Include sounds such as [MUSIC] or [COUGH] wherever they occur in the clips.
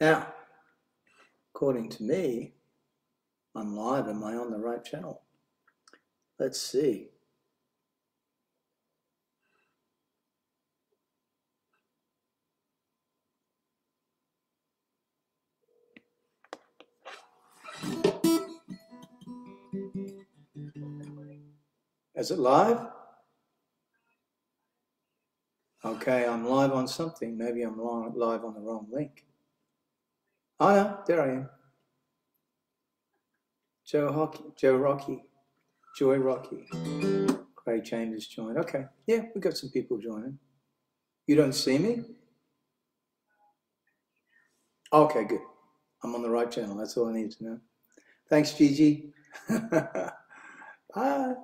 Now, according to me, I'm live. Am I on the right channel? Let's see. Is it live? Okay, I'm live on something. Maybe I'm live on the wrong link. Oh no, there I am. Joe Hockey, Joe Rocky, Joy Rocky, Craig Chambers joined. Okay, yeah, we got some people joining. You don't see me? Okay, good. I'm on the right channel. That's all I need to know. Thanks, Gigi. Bye. [LAUGHS]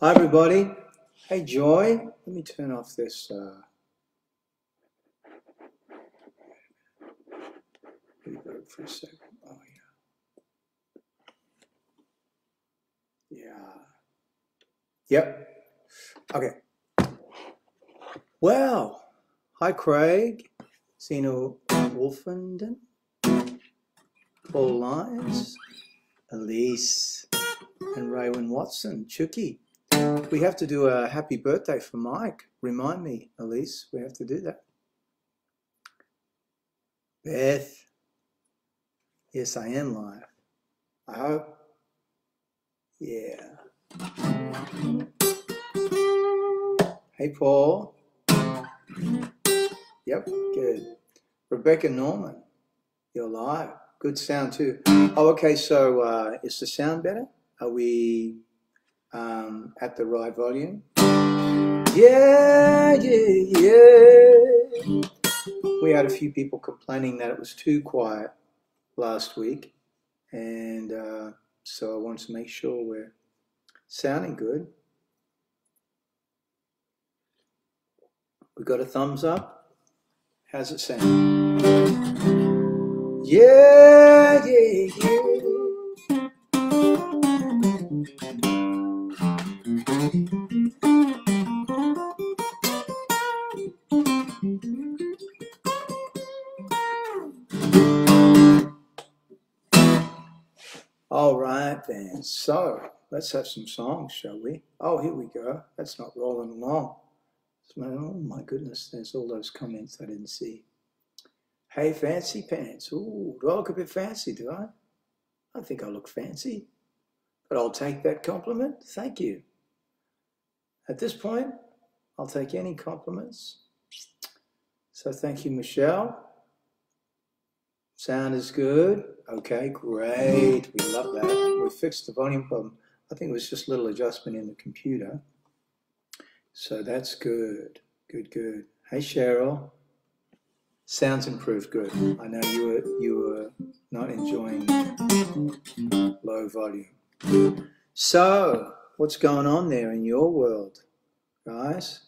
Hi, everybody. Hey, Joy. Let me turn off this. Uh... for a second. Oh, yeah. Yeah. Yep. Okay. Well, hi, Craig. Zeno Wolfenden. Paul Lyons. Elise. And Raywin Watson. Chucky. We have to do a happy birthday for Mike. Remind me, Elise. We have to do that. Beth. Yes, I am live. I hope. Yeah. Hey, Paul. Yep, good. Rebecca Norman, you're live. Good sound too. Oh, okay. So, uh, is the sound better? Are we um, at the right volume? Yeah, yeah, yeah. We had a few people complaining that it was too quiet last week, and uh, so I wanted to make sure we're sounding good. We got a thumbs up. How's it sound? Yeah, yeah, yeah. All right, then. So let's have some songs, shall we? Oh, here we go. That's not rolling along. Oh my goodness, there's all those comments I didn't see. Hey, fancy pants. Ooh, do I look a bit fancy, do I? I think I look fancy. But I'll take that compliment. Thank you. At this point, I'll take any compliments. So thank you, Michelle. Sound is good. Okay, great. We love that. We fixed the volume problem. I think it was just a little adjustment in the computer. So that's good. Good, good. Hey, Cheryl. Sounds improved. Good. I know you were you were not enjoying low volume. So, what's going on there in your world, guys?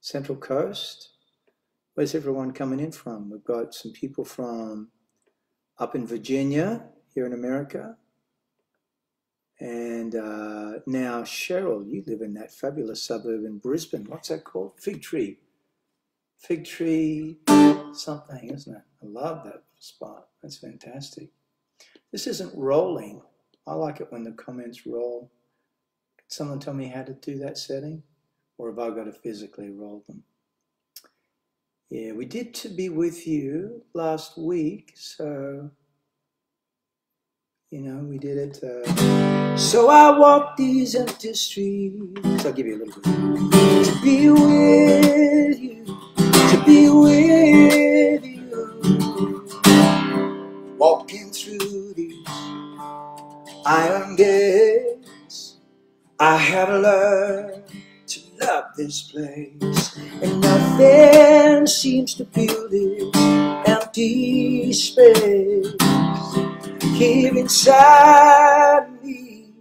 Central Coast. Where's everyone coming in from? We've got some people from up in Virginia, here in America. And uh, now, Cheryl, you live in that fabulous suburb in Brisbane. What's that called? Fig Tree. Fig Tree something, isn't it? I love that spot. That's fantastic. This isn't rolling. I like it when the comments roll. Can someone tell me how to do that setting? Or have I got to physically roll them? Yeah, we did to be with you last week, so you know, we did it. Uh, so I walk these empty streets. I'll give you a little bit. To be with you, be with you. Walking through these iron gates, I have learned to love this place. And nothing seems to fill this empty space here inside me.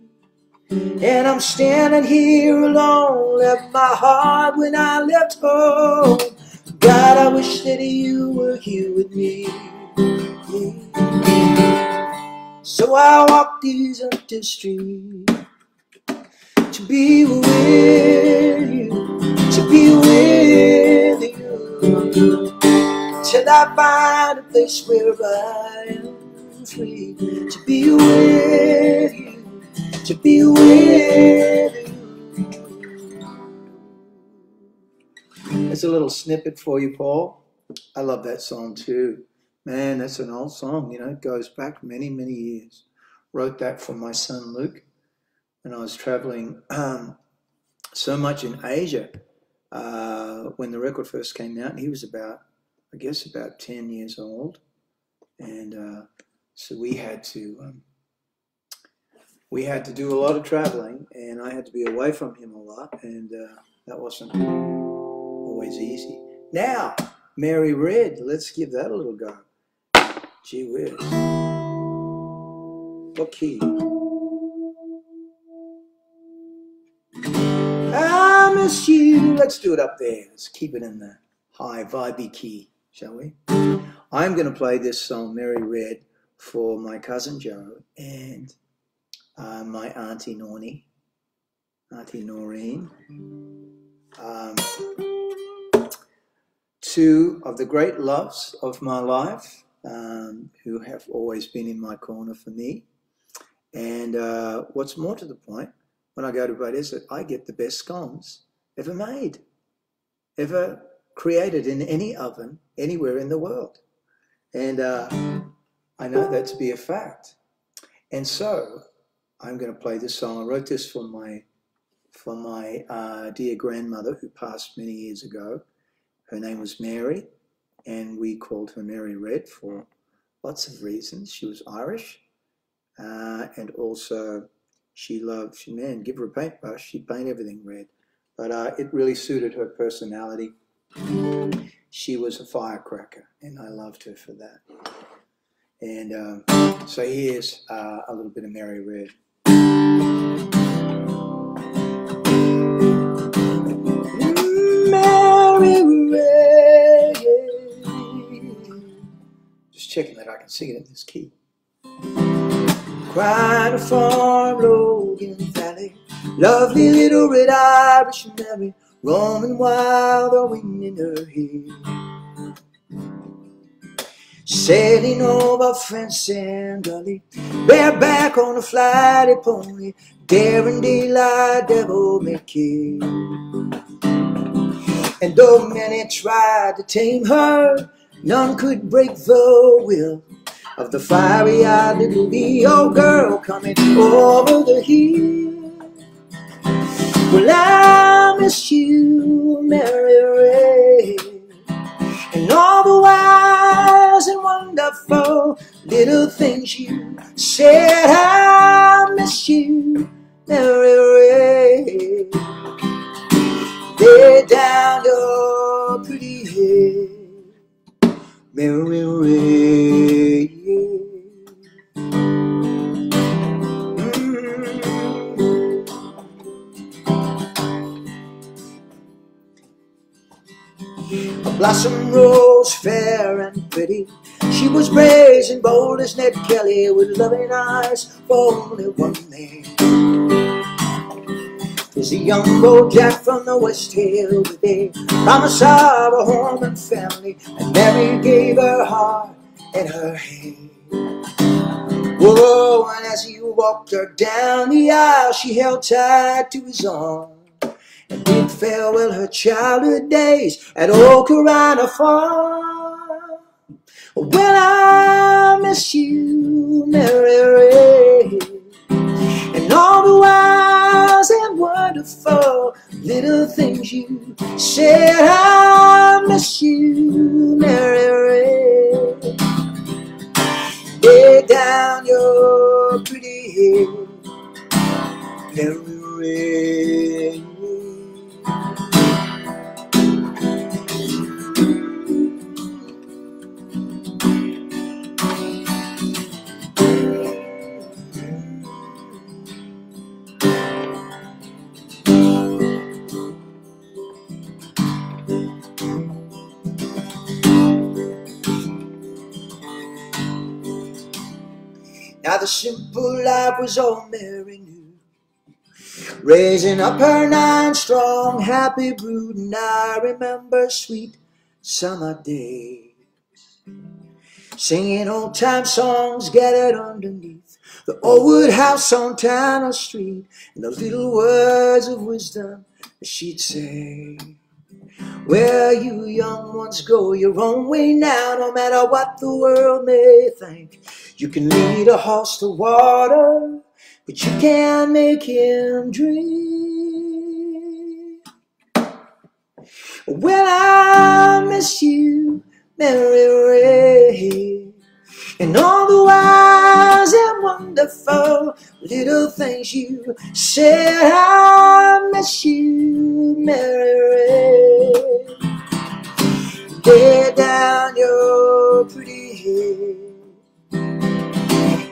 And I'm standing here alone, left my heart when I left home. God, I wish that you were here with me. So I walk these empty streets to be with you, to be with you, till I find a place where I am free to be with you, to be with you. There's a little snippet for you, Paul. I love that song too. Man, that's an old song, you know, it goes back many, many years. Wrote that for my son Luke when I was traveling um, so much in Asia uh, when the record first came out. He was about, I guess, about 10 years old. And uh, so we had to. Um, we had to do a lot of traveling, and I had to be away from him a lot, and uh, that wasn't always easy. Now, Mary Red, let's give that a little go. Gee whiz. What key? I miss you. Let's do it up there. Let's keep it in the high, vibey key, shall we? I'm going to play this song, Mary Red, for my cousin Joe and uh, my auntie Nornie, auntie Noreen. Um, two of the great loves of my life um, who have always been in my corner for me. And uh, what's more to the point, when I go to Beaudesert, I get the best scones ever made, ever created in any oven anywhere in the world. And uh, I know that to be a fact. And so I'm going to play this song. I wrote this for my for my uh, dear grandmother who passed many years ago. Her name was Mary, and we called her Mary Red for lots of reasons. She was Irish, uh, and also she loved, she, man, give her a paintbrush, she'd paint everything red. But uh, it really suited her personality. She was a firecracker, and I loved her for that. And um, so here's uh, a little bit of Mary Red. Checking that I can sing it in this key. Crying a farm, Logan Valley, lovely little red Irish Mary, roaming wild, the wind in her hair. Sailing over France and Gully, bareback on a flighty pony, daring daylight, devil may care. And though many tried to tame her, None could break the will of the fiery-eyed little Leo girl coming over the hill. Well, I miss you, Mary Ray, and all the wise and wonderful little things you said. I miss you, Mary Ray. Lay down your pretty head. Mary Ray. A blossom rose fair and pretty. She was brazen, bold as Ned Kelly, with loving eyes for only one man. There's a young Jack from the West Hill with a promise of a home and family, and Mary gave her heart and her hand. Whoa, and as he walked her down the aisle, she held tight to his arm and bid farewell her childhood days at Old Farm. Well, I miss you, Mary Ray, and all the and wonderful little things you said. I miss you, Mary Ray. Lay down your pretty head, Mary Ray. Now the simple life was all Mary knew. Raising up her nine strong, happy brood, and I remember sweet summer days. Singing old time songs gathered underneath the old wood house on Tanner Street, and the little words of wisdom she'd say. Where you young ones go your own way now, no matter what the world may think. You can lead a horse to water, but you can't make him drink. When I miss you, Mary Ray, and all the wise and wonderful little things you said, I miss you, Mary Ray. Lay down your pretty head.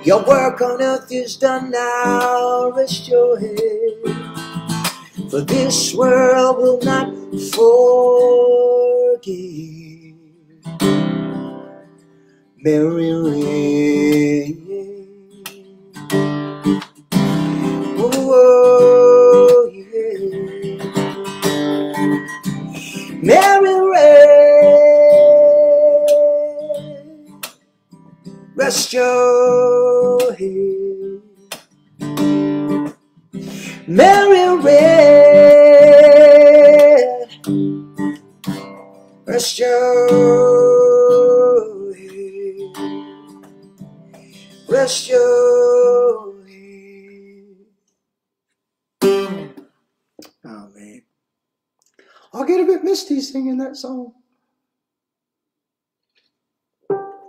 Your work on earth is done now. Rest your head. For this world will not forgive. Mary Ray. Oh, yeah. Mary Rest your head. Mary Red, rest your head, rest your head. Oh man, I'll get a bit misty singing that song.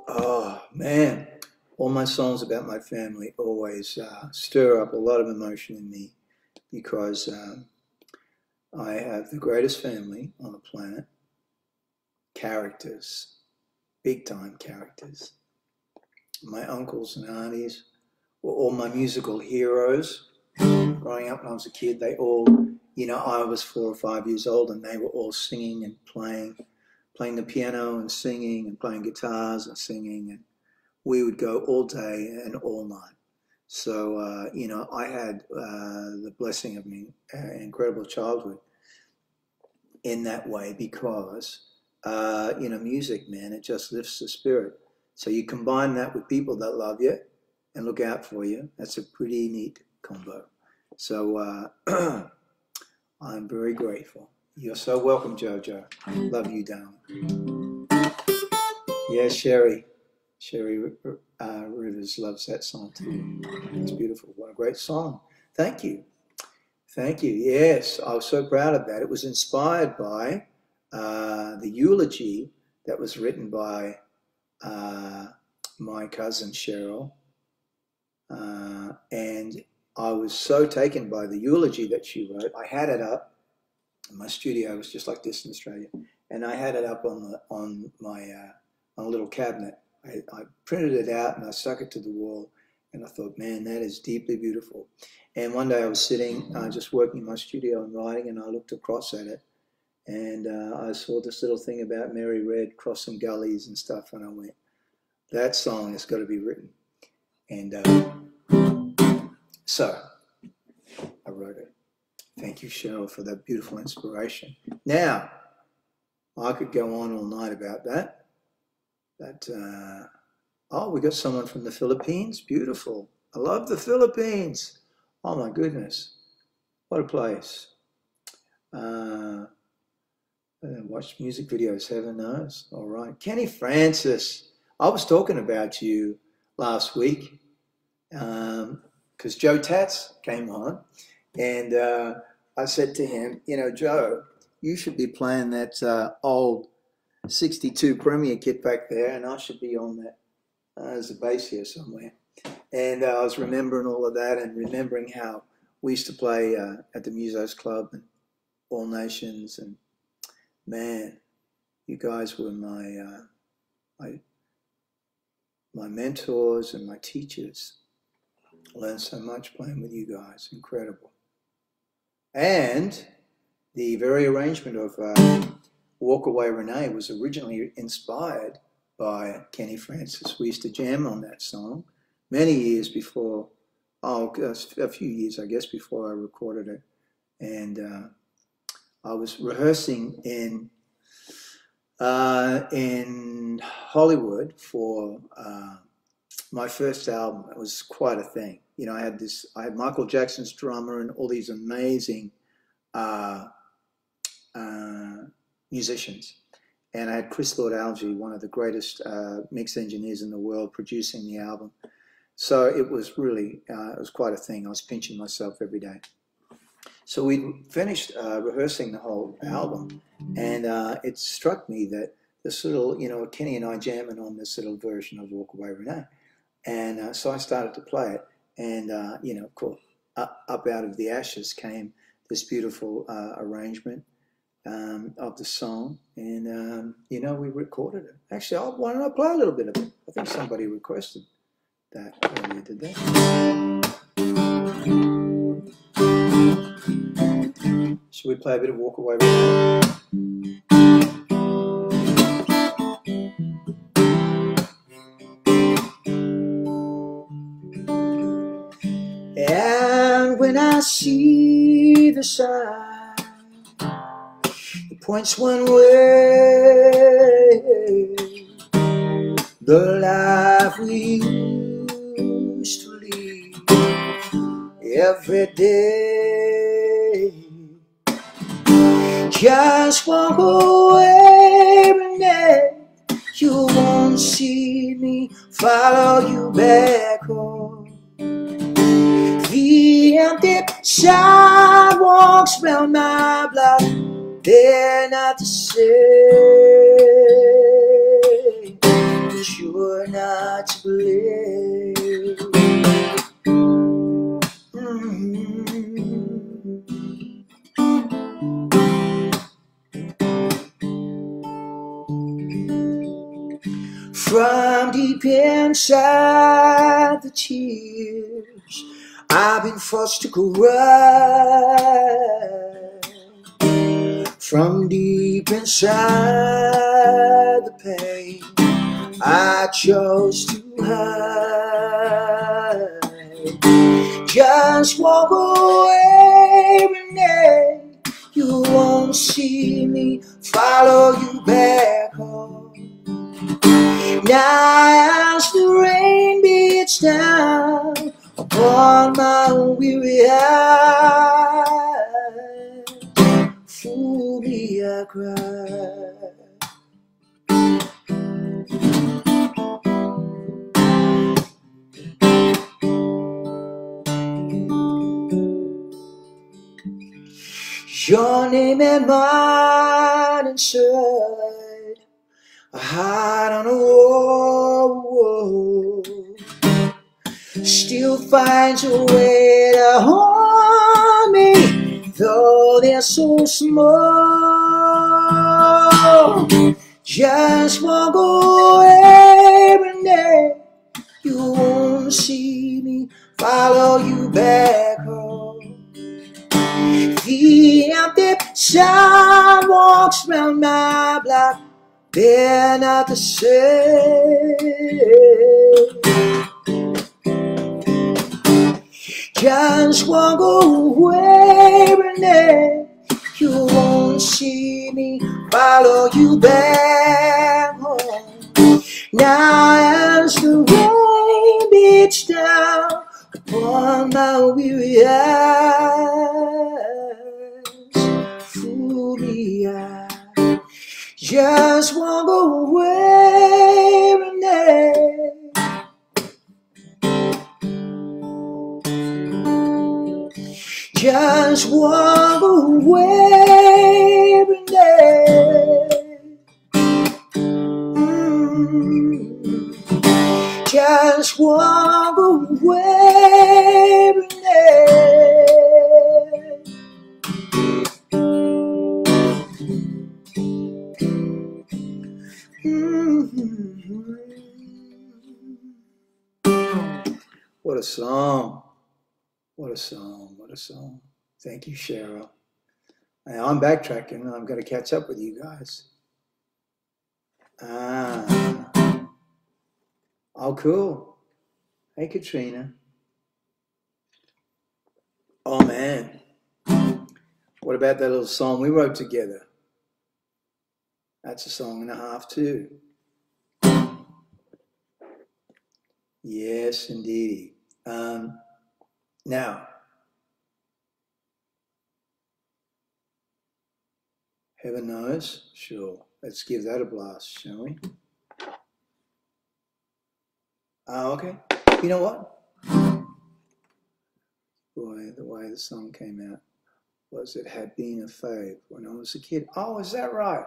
Oh man, all my songs about my family always uh, stir up a lot of emotion in me because um, I have the greatest family on the planet, characters, big time characters. My uncles and aunties were all my musical heroes. Growing up when I was a kid, they all, you know, I was four or five years old and they were all singing and playing, playing the piano and singing and playing guitars and singing. And we would go all day and all night. So, uh, you know, I had uh, the blessing of an incredible childhood in that way because, uh, you know, music, man, it just lifts the spirit. So you combine that with people that love you and look out for you. That's a pretty neat combo. So uh, [CLEARS THROAT] I'm very grateful. You're so welcome, Jojo. Love you, darling. Yes, Sherry. Sherry uh, Rivers loves that song too. It's beautiful. What a great song. Thank you. Thank you. Yes, I was so proud of that. It was inspired by uh, the eulogy that was written by uh, my cousin Cheryl. Uh, and I was so taken by the eulogy that she wrote. I had it up. My studio was just like this in Australia. And I had it up on, the, on my uh, on a little cabinet I, I, printed it out and I stuck it to the wall. And I thought, man, that is deeply beautiful. And one day I was sitting, uh, just working in my studio and writing, and I looked across at it. And uh, I saw this little thing about Mary Red crossing gullies and stuff. And I went, that song has got to be written. And uh, so I wrote it. Thank you, Cheryl, for that beautiful inspiration. Now, I could go on all night about that that, uh, oh, we got someone from the Philippines. Beautiful. I love the Philippines. Oh my goodness. What a place. Uh, watch music videos, heaven knows. All right. Kenny Francis. I was talking about you last week because um, Joe Tats came on and uh, I said to him, you know, Joe, you should be playing that uh, old 62 Premier kit back there, and I should be on that uh, as a bass here somewhere. And uh, I was remembering all of that and remembering how we used to play uh, at the Musos Club and All Nations. And man, you guys were my, uh, my, my mentors and my teachers. I learned so much playing with you guys. Incredible. And the very arrangement of uh, Walk Away Renee was originally inspired by Kenny Francis. We used to jam on that song many years before, oh, a few years, I guess, before I recorded it. And uh, I was rehearsing in uh, in Hollywood for uh, my first album. It was quite a thing. You know, I had this, I had Michael Jackson's drummer and all these amazing uh, uh, musicians. And I had Chris Lord-Alge, one of the greatest uh, mix engineers in the world, producing the album. So it was really, uh, it was quite a thing. I was pinching myself every day. So we finished uh, rehearsing the whole album, and uh, it struck me that this little, you know, Kenny and I jamming on this little version of Walk Away Renee. And uh, so I started to play it, and, uh, you know, of course, up, out of the ashes came this beautiful uh, arrangement um, of the song, and, um, you know, we recorded it. Actually, I'll, why don't I play a little bit of it? I think somebody requested that earlier, did they? Should we play a bit of Walk Away see the sign, it points one way. The life we used to lead every day. Just walk away, Renee. You won't see me follow you back home. The empty sidewalks round my block, they're not the same. You're not to blame. Mm-hmm. From deep inside the tears I've been forced to cry From deep inside the pain I chose to hide. Just walk away, Renee. You won't see me follow you back home. Now as the rain beats down upon my weary eyes, fool me, I cry. Your name and mine inside a heart on a wall, still finds a way to harm me, though they're so small. Just walk away, Renee. You won't see me follow you back home. The empty sidewalks round my block they're not the same. Just walk away, Renee. You won't see me follow you back home. Now as the rain beats down upon my weary eyes, me eyes. Just walk away, Renee. Just walk away. Mm. Just walk away, Renee. What a song. What a song. Song. Thank you, Cheryl. Now I'm backtracking. And I'm going to catch up with you guys. Ah. Oh, cool. Hey, Katrina. Oh, man. What about that little song we wrote together? That's a song and a half, too. Yes, indeed. Um, now, heaven knows, sure. Let's give that a blast, shall we? Oh, okay. You know what? Boy, the way the song came out was it had been a fave when I was a kid. Oh, is that right?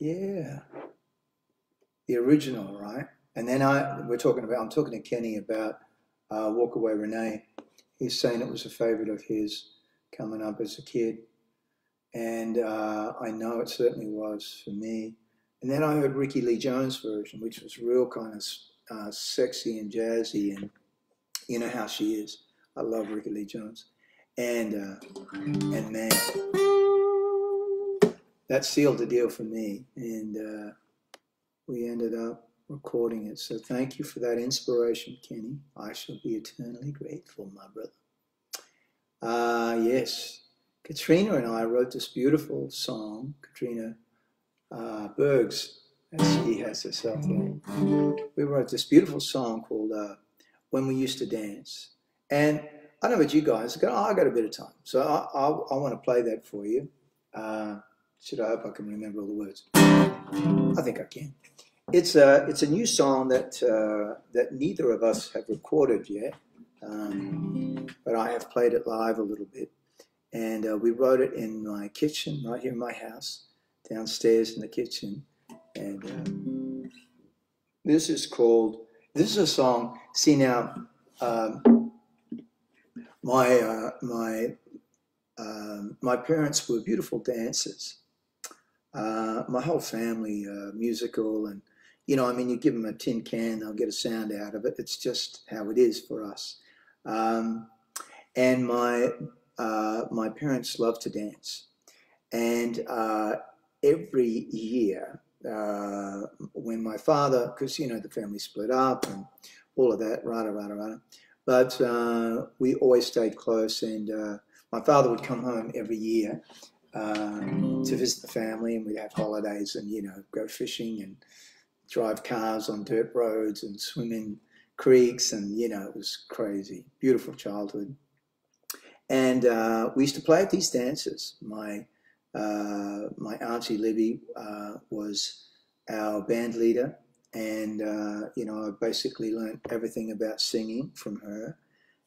Yeah. The original, right? And then I, we're talking about, I'm talking to Kenny about uh, Walk Away Renee. He's saying it was a favorite of his coming up as a kid. And uh, I know it certainly was for me. And then I heard Rickie Lee Jones' version, which was real kind of uh, sexy and jazzy. And you know how she is. I love Rickie Lee Jones. And, uh, and man, that sealed the deal for me. And uh, we ended up recording it. So thank you for that inspiration, Kenny. I shall be eternally grateful, my brother. Uh, yes, Katrina and I wrote this beautiful song, Katrina uh, Bergs, as she has herself. We wrote this beautiful song called uh, When We Used to Dance. And I don't know about you guys, oh, I got a bit of time. So I, I, I want to play that for you. Uh, should I hope I can remember all the words? I think I can. It's a it's a new song that uh, that neither of us have recorded yet, um, but I have played it live a little bit, and uh, we wrote it in my kitchen right here in my house, downstairs in the kitchen, and uh, this is called this is a song. See now, um, my uh, my um, my parents were beautiful dancers. Uh, my whole family uh, musical and you know, I mean, you give them a tin can, they'll get a sound out of it. It's just how it is for us. Um, and my uh, my parents love to dance, and uh, every year uh, when my father, because you know the family split up and all of that, but uh, we always stayed close, and uh, my father would come home every year. To visit the family, and we'd have holidays, and you know, go fishing and drive cars on dirt roads and swim in creeks, and you know it was crazy. Beautiful childhood, and uh, we used to play at these dances. My uh, my auntie Libby uh, was our band leader, and uh, you know I basically learned everything about singing from her.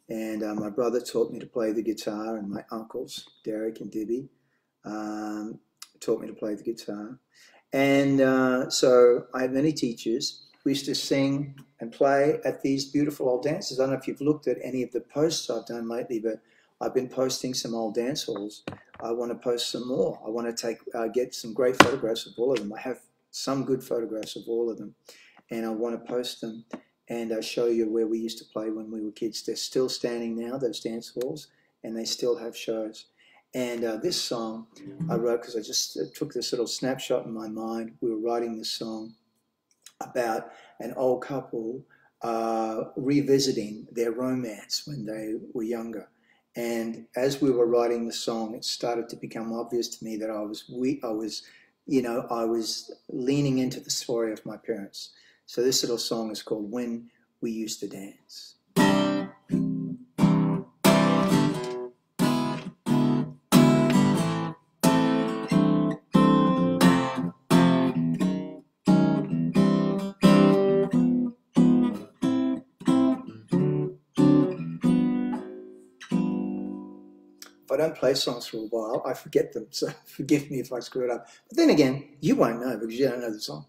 And uh, my brother taught me to play the guitar, and my uncles Derek and Dibby um, taught me to play the guitar. And uh, so I had many teachers. We used to sing and play at these beautiful old dances. I don't know if you've looked at any of the posts I've done lately, but I've been posting some old dance halls. I want to post some more. I want to take uh, get some great photographs of all of them. I have some good photographs of all of them, and I want to post them and uh, show you where we used to play when we were kids. They're still standing now, those dance halls, and they still have shows. And uh, this song I wrote because I just uh, took this little snapshot in my mind. We were writing this song about an old couple uh, revisiting their romance when they were younger. And as we were writing the song, it started to become obvious to me that I was we I was, you know, I was leaning into the story of my parents. So this little song is called "When We Used to Dance." I don't play songs for a while, I forget them. So [LAUGHS] forgive me if I screw it up. But then again, you won't know because you don't know the song.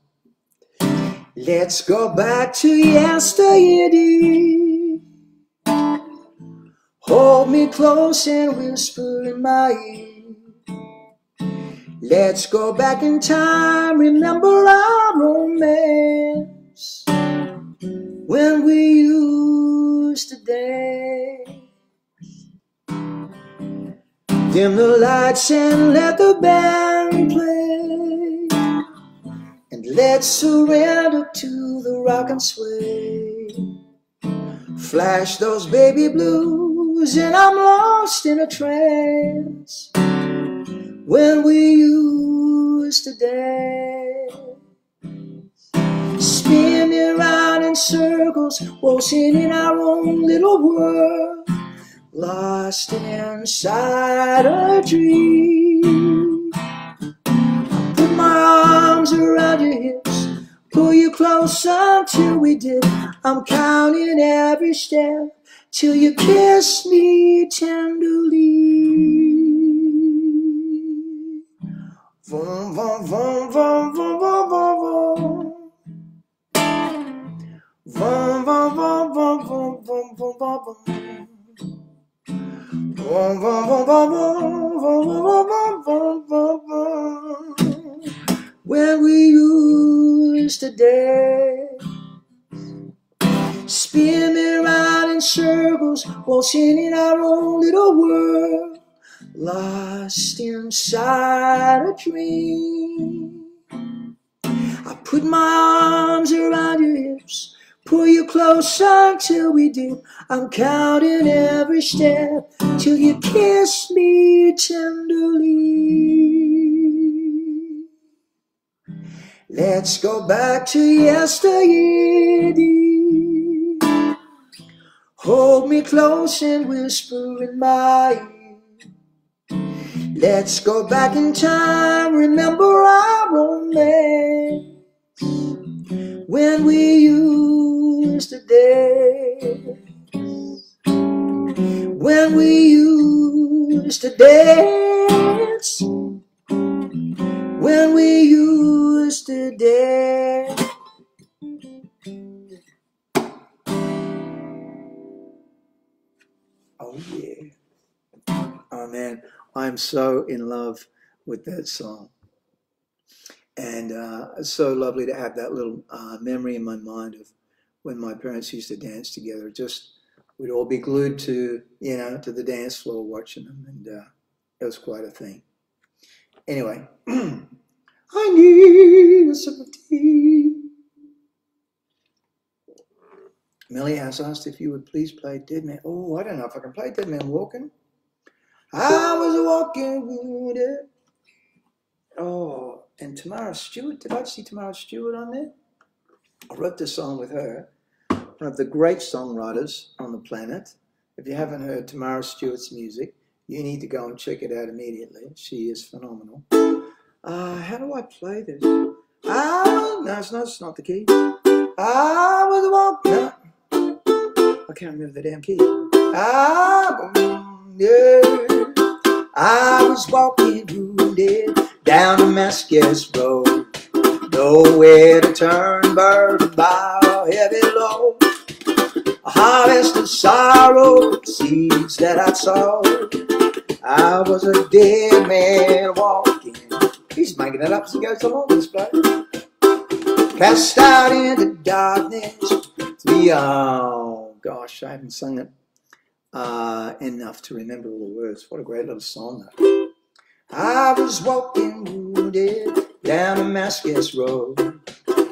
Let's go back to yesterday. Hold me close and whisper in my ear. Let's go back in time, remember our romance when we used to dance. Dim the lights and let the band play. And let's surrender to the rock and sway. Flash those baby blues, and I'm lost in a trance. When we used to dance, spinning around in circles, waltzing in our own little world, lost inside a dream. Put my arms around your hips, pull you closer until we dip. I'm counting every step till you kiss me tenderly. Vroom, vroom, vroom, vroom, vroom, vroom, vroom, vroom. Vroom, vroom, vroom, vroom, vroom, vroom, vroom, When we used to dance, spinning around in circles, waltzing in our own little world, lost inside a dream. I put my arms around your hips, pull you closer till we dip. I'm counting every step till you kiss me tenderly. Let's go back to yesterday. Hold me close and whisper in my ear. Let's go back in time, remember our romance when we used to dance. When we used to dance. When we used to dance. Oh yeah. Oh man, I'm so in love with that song. And uh, so lovely to have that little uh, memory in my mind of when my parents used to dance together. Just we'd all be glued to you know to the dance floor watching them, and uh, it was quite a thing. Anyway, [CLEARS THROAT] I need a sip of tea. Millie has asked if you would please play Dead Man. Oh, I don't know if I can play Dead Man Walking. I was walking wounded. Oh, and Tamara Stewart. Did I see Tamara Stewart on there? I wrote this song with her, one of the great songwriters on the planet. If you haven't heard Tamara Stewart's music, you need to go and check it out immediately. She is phenomenal. Uh, how do I play this? I, no, it's not, it's not the key. I was walking. No, I can't remember the damn key. Ah, I, yeah, I was walking wounded down Damascus Road. Nowhere to turn, burdened by a heavy load. Harvest of sorrow, seeds that I sowed. I was a dead man walking. He's making it up as he goes along this place. Cast out into darkness. Oh gosh, I haven't sung it uh, enough to remember all the words. What a great little song. I was walking wounded down Damascus Road.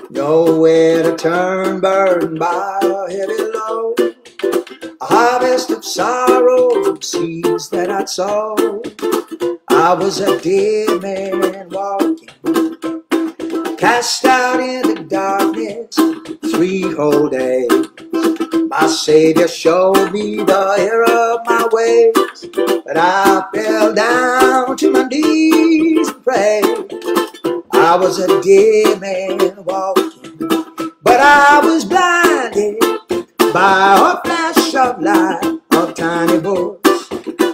Nowhere to turn, burdened by a heavy load. A harvest of sorrow, seeds that I'd sowed. I was a dead man walking, cast out in the darkness three whole days. My Savior showed me the error of my ways, but I fell down to my knees and prayed. I was a dead man walking, but I was blinded by a flash of light. A tiny voice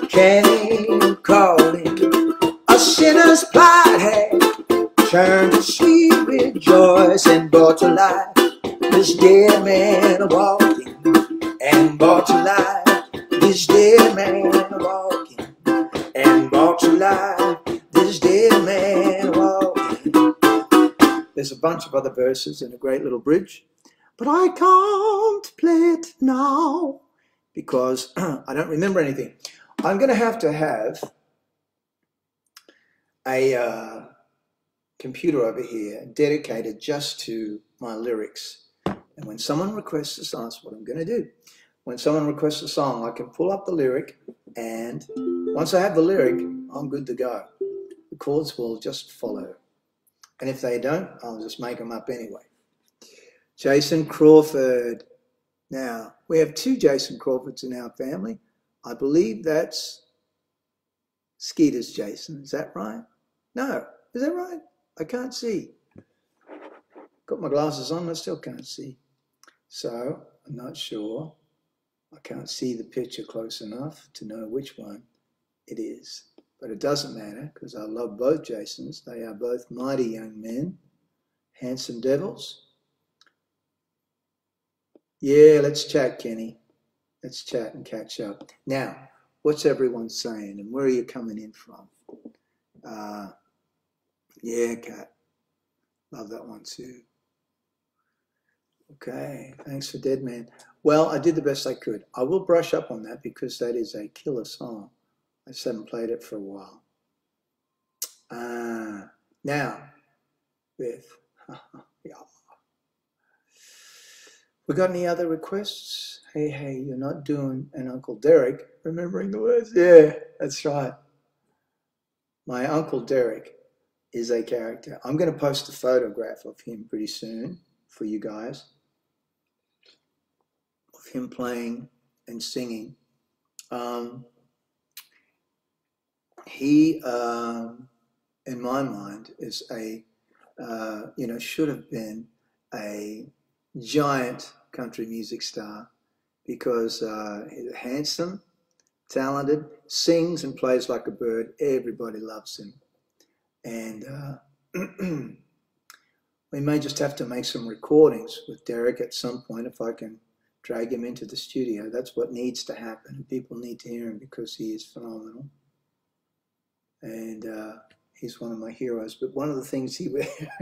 came calling. A sinner's had turned to sweet rejoice and brought to life this dead man walking and brought to life this dead man walking and brought to life this dead man walking. There's a bunch of other verses in a great little bridge, but I can't play it now because [CLEARS THROAT] I don't remember anything. I'm going to have to have a uh, computer over here dedicated just to my lyrics And when someone requests a song, that's what I'm going to do. When someone requests a song, I can pull up the lyric, and once I have the lyric, I'm good to go. The chords will just follow. And if they don't, I'll just make them up anyway. Jason Crawford. Now, we have two Jason Crawfords in our family. I believe that's Skeeter's Jason. Is that right? No. Is that right? I can't see. Got my glasses on, I still can't see. So, I'm not sure. I can't see the picture close enough to know which one it is. But it doesn't matter because I love both Jasons. They are both mighty young men, handsome devils. Yeah, let's chat, Kenny. Let's chat and catch up. Now, what's everyone saying and where are you coming in from? Uh, yeah, Kat. Love that one too. Okay, thanks for Dead Man. Well, I did the best I could. I will brush up on that because that is a killer song. I just haven't played it for a while. Uh, now, with [LAUGHS] yeah. We got any other requests? Hey, hey, you're not doing an Uncle Derek. Remembering the words? Yeah, that's right. My Uncle Derek is a character. I'm going to post a photograph of him pretty soon for you guys of him playing and singing. Um, he, uh, in my mind, is a, uh, you know, should have been a giant country music star because uh, he's handsome, talented, sings and plays like a bird. Everybody loves him. And uh, [CLEARS THROAT] we may just have to make some recordings with Derek at some point if I can drag him into the studio. That's what needs to happen. People need to hear him because he is phenomenal. And uh, he's one of my heroes. But one of the things he, [LAUGHS]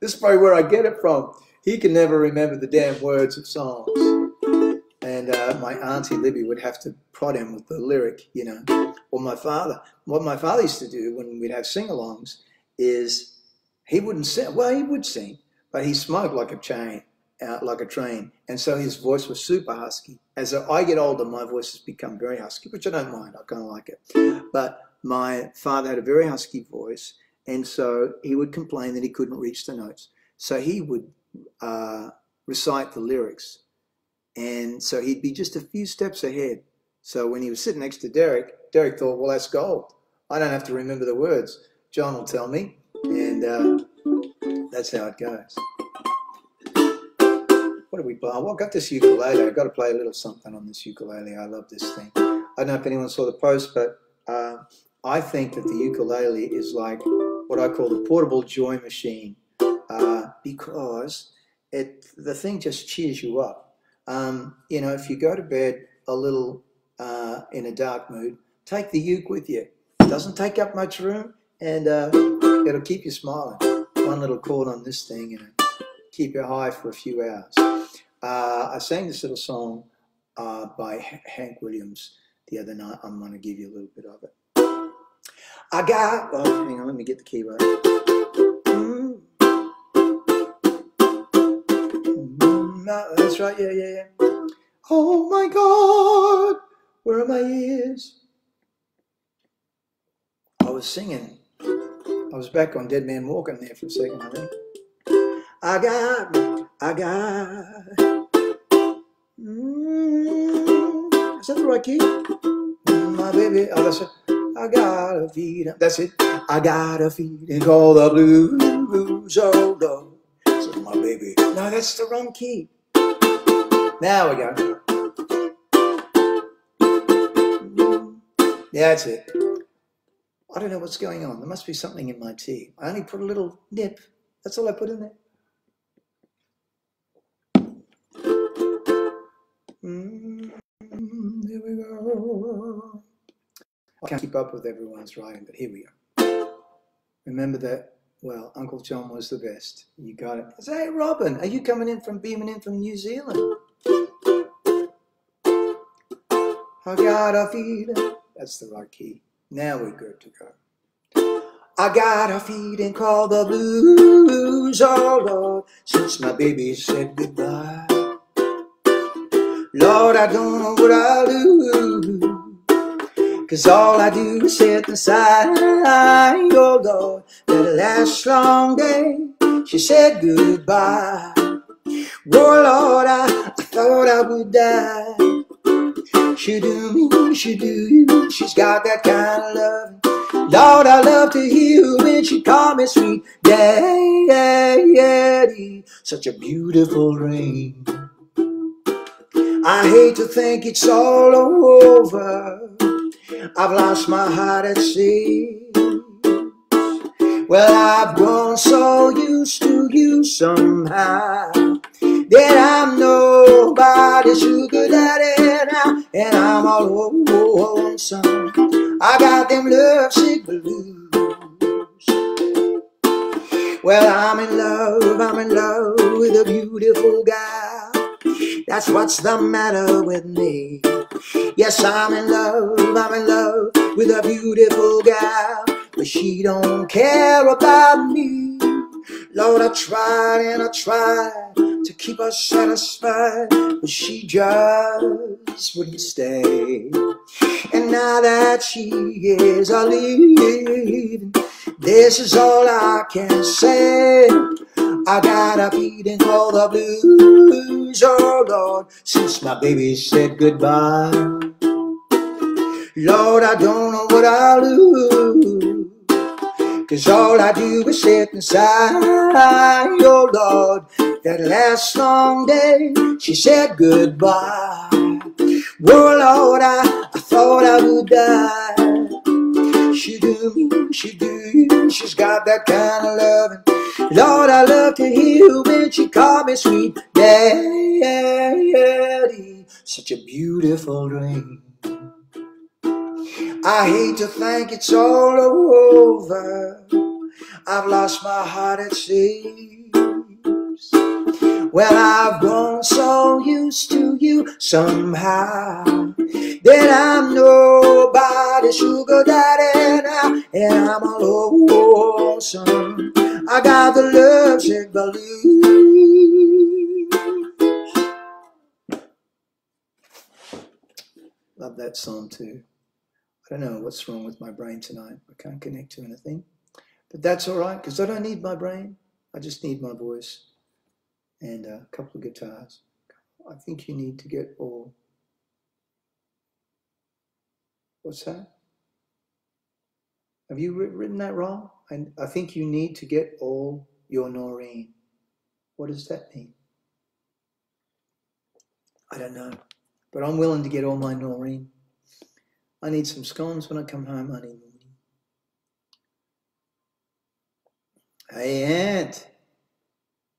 this is probably where I get it from. He can never remember the damn words of songs. And uh, my auntie Libby would have to prod him with the lyric, you know. Or my father. What my father used to do when we'd have sing-alongs is he wouldn't sing. Well, he would sing, but he smoked like a chain, uh, like a train, and so his voice was super husky. As I get older, my voice has become very husky, which I don't mind. I kind of like it. But my father had a very husky voice, and so he would complain that he couldn't reach the notes. So he would uh, recite the lyrics, and so he'd be just a few steps ahead. So when he was sitting next to Derek, Derek thought, "Well, that's gold. I don't have to remember the words. John will tell me." And uh, that's how it goes. What do we play? Well, I've got this ukulele. I've got to play a little something on this ukulele. I love this thing. I don't know if anyone saw the post, but uh, I think that the ukulele is like what I call the portable joy machine uh, because it the thing just cheers you up. Um, you know, if you go to bed a little uh, in a dark mood, take the uke with you. It doesn't take up much room, and uh, it'll keep you smiling. One little chord on this thing and keep you high for a few hours. Uh, I sang this little song uh, by Hank Williams the other night. I'm going to give you a little bit of it. I got, oh, hang on, let me get the key right. Mm. Mm, that's right, yeah, yeah, yeah. Oh my God, where are my ears? I was singing I was back on Dead Man Walking there for a second, I think. I got, I got. Mm, is that the right key? My baby, oh, that's it. I got a feeling. That's it. I got a feeling called the blues. Oh, no. So my baby. No, that's the wrong key. Now we go. That's it. I don't know what's going on. There must be something in my tea. I only put a little nip. That's all I put in there. Mm, here we go. I can't keep up with everyone's writing, but here we go. Remember that, well, Uncle John was the best. You got it. I say, hey, Robin, are you coming in from, beaming in from New Zealand? I got a feeling. That's the right key. Now we're good to go. I got a feeling called the blues, oh Lord, since my baby said goodbye. Lord, I don't know what I'll do. Cause all I do is sit inside, oh Lord, that last long day, she said goodbye. Oh Lord, I, I thought I would die. She do me, she do you, she's got that kind of love. Lord, I love to hear her when she call me sweet daddy. Such a beautiful ring. I hate to think it's all over. I've lost my heart at sea. Well, I've grown so used to you somehow that I'm nobody's sugar daddy now, and I'm all lonesome. I got them lovesick blues. Well, I'm in love, I'm in love with a beautiful gal. That's what's the matter with me. Yes, I'm in love, I'm in love with a beautiful gal, but she don't care about me. Lord, I tried and I tried to keep her satisfied, but she just wouldn't stay. And now that she is a leaving, this is all I can say. I got a beating for the blues, oh Lord, since my baby said goodbye. Lord, I don't know what I'll do. Cause all I do is sit inside, oh Lord, that last long day, she said goodbye. Oh Lord, I, I thought I would die. She do she do she's got that kind of loving. Lord, I love to hear when she call me sweet daddy. Such a beautiful dream. I hate to think it's all over. I've lost my heart at sea. Well, I've grown so used to you somehow that I'm nobody's sugar daddy now, and I'm all lonesome. I got the love sick blues. Love that song too. I don't know what's wrong with my brain tonight. I can't connect to anything. But that's all right because I don't need my brain. I just need my voice and a couple of guitars. I think you need to get all. What's that? Have you written that wrong? I, I think you need to get all your Noreen. What does that mean? I don't know. But I'm willing to get all my Noreen. I need some scones when I come home, honey. Hey, Aunt.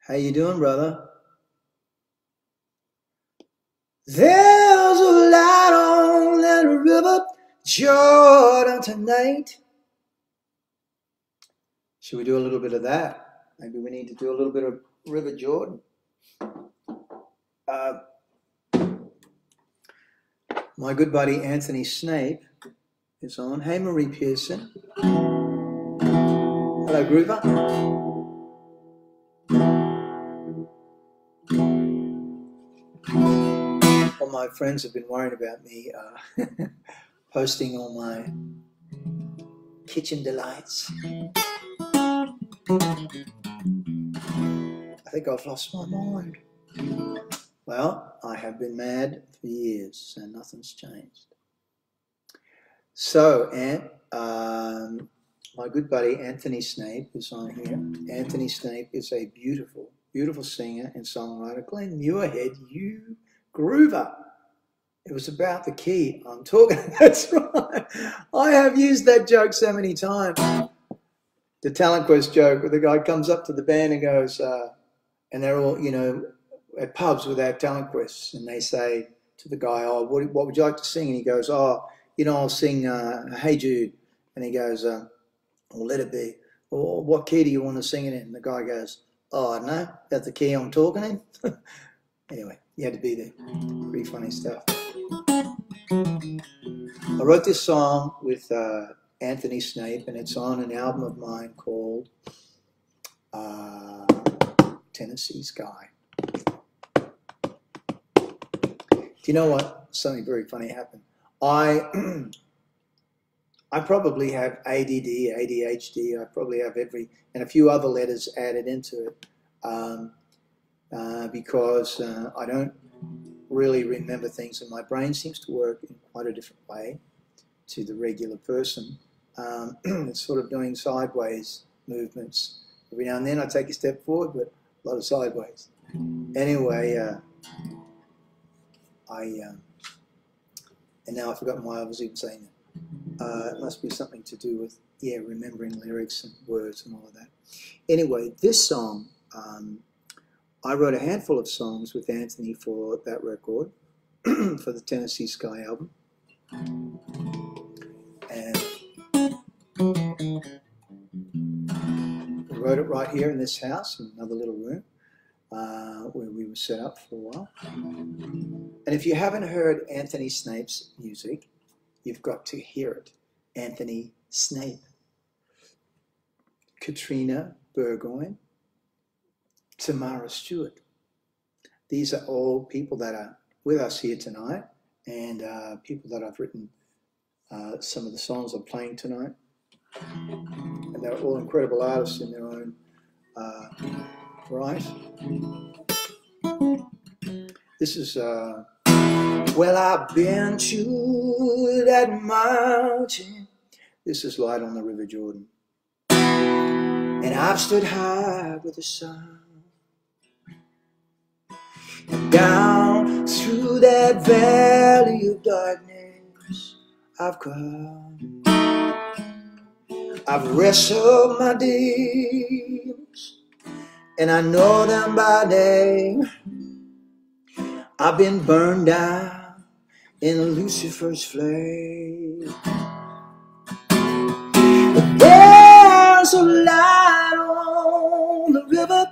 How you doing, brother? There's a light on that river Jordan tonight. Should we do a little bit of that? Maybe we need to do a little bit of River Jordan. Uh, my good buddy Anthony Snape is on. Hey, Marie Pearson. Hello, Groover. All my friends have been worried about me uh, [LAUGHS] posting all my kitchen delights. I think I've lost my mind. Well, I have been mad for years and nothing's changed. So, Aunt, um, my good buddy Anthony Snape is on here. Anthony Snape is a beautiful, beautiful singer and songwriter. Glenn Muirhead, you groover. It was about the key. I'm talking. [LAUGHS] That's right. I have used that joke so many times the talent quest joke where the guy comes up to the band and goes, uh, and they're all, you know, at pubs without talent quests, and they say to the guy, "Oh, what, what would you like to sing?" And he goes, "Oh, you know, I'll sing uh, Hey Jude," and he goes, uh, "Well, let it be." Well, what key do you want to sing it in? And the guy goes, "Oh, no, that's the key I'm talking in." [LAUGHS] anyway, you had to be there. Pretty funny stuff. I wrote this song with uh, Anthony Snape, and it's on an album of mine called uh, Tennessee Sky. You know what? Something very funny happened. I [CLEARS THROAT] I probably have ADD, ADHD. I probably have every and a few other letters added into it um, uh, because uh, I don't really remember things, and my brain seems to work in quite a different way to the regular person. Um, [CLEARS THROAT] it's sort of doing sideways movements. Every now and then I take a step forward, but a lot of sideways. Anyway, uh, I um, and now I've forgotten why I was even saying that. Uh, it must be something to do with yeah, remembering lyrics and words and all of that. Anyway, this song, um, I wrote a handful of songs with Anthony for that record, [CLEARS THROAT] for the Tennessee Sky album. And wrote it right here in this house, in another little room. Uh, where we were set up for a while. And if you haven't heard Anthony Snape's music, you've got to hear it. Anthony Snape, Katrina Burgoyne, Tamara Stewart. These are all people that are with us here tonight and uh, people that I've written uh, some of the songs I'm playing tonight. And they're all incredible artists in their own uh, right? This is, uh, well, I've been to that mountain. This is Light on the River Jordan. And I've stood high with the sun. And down through that valley of darkness, I've come. I've wrestled my demons and I know them by name. I've been burned down in Lucifer's flame. There's a light on the river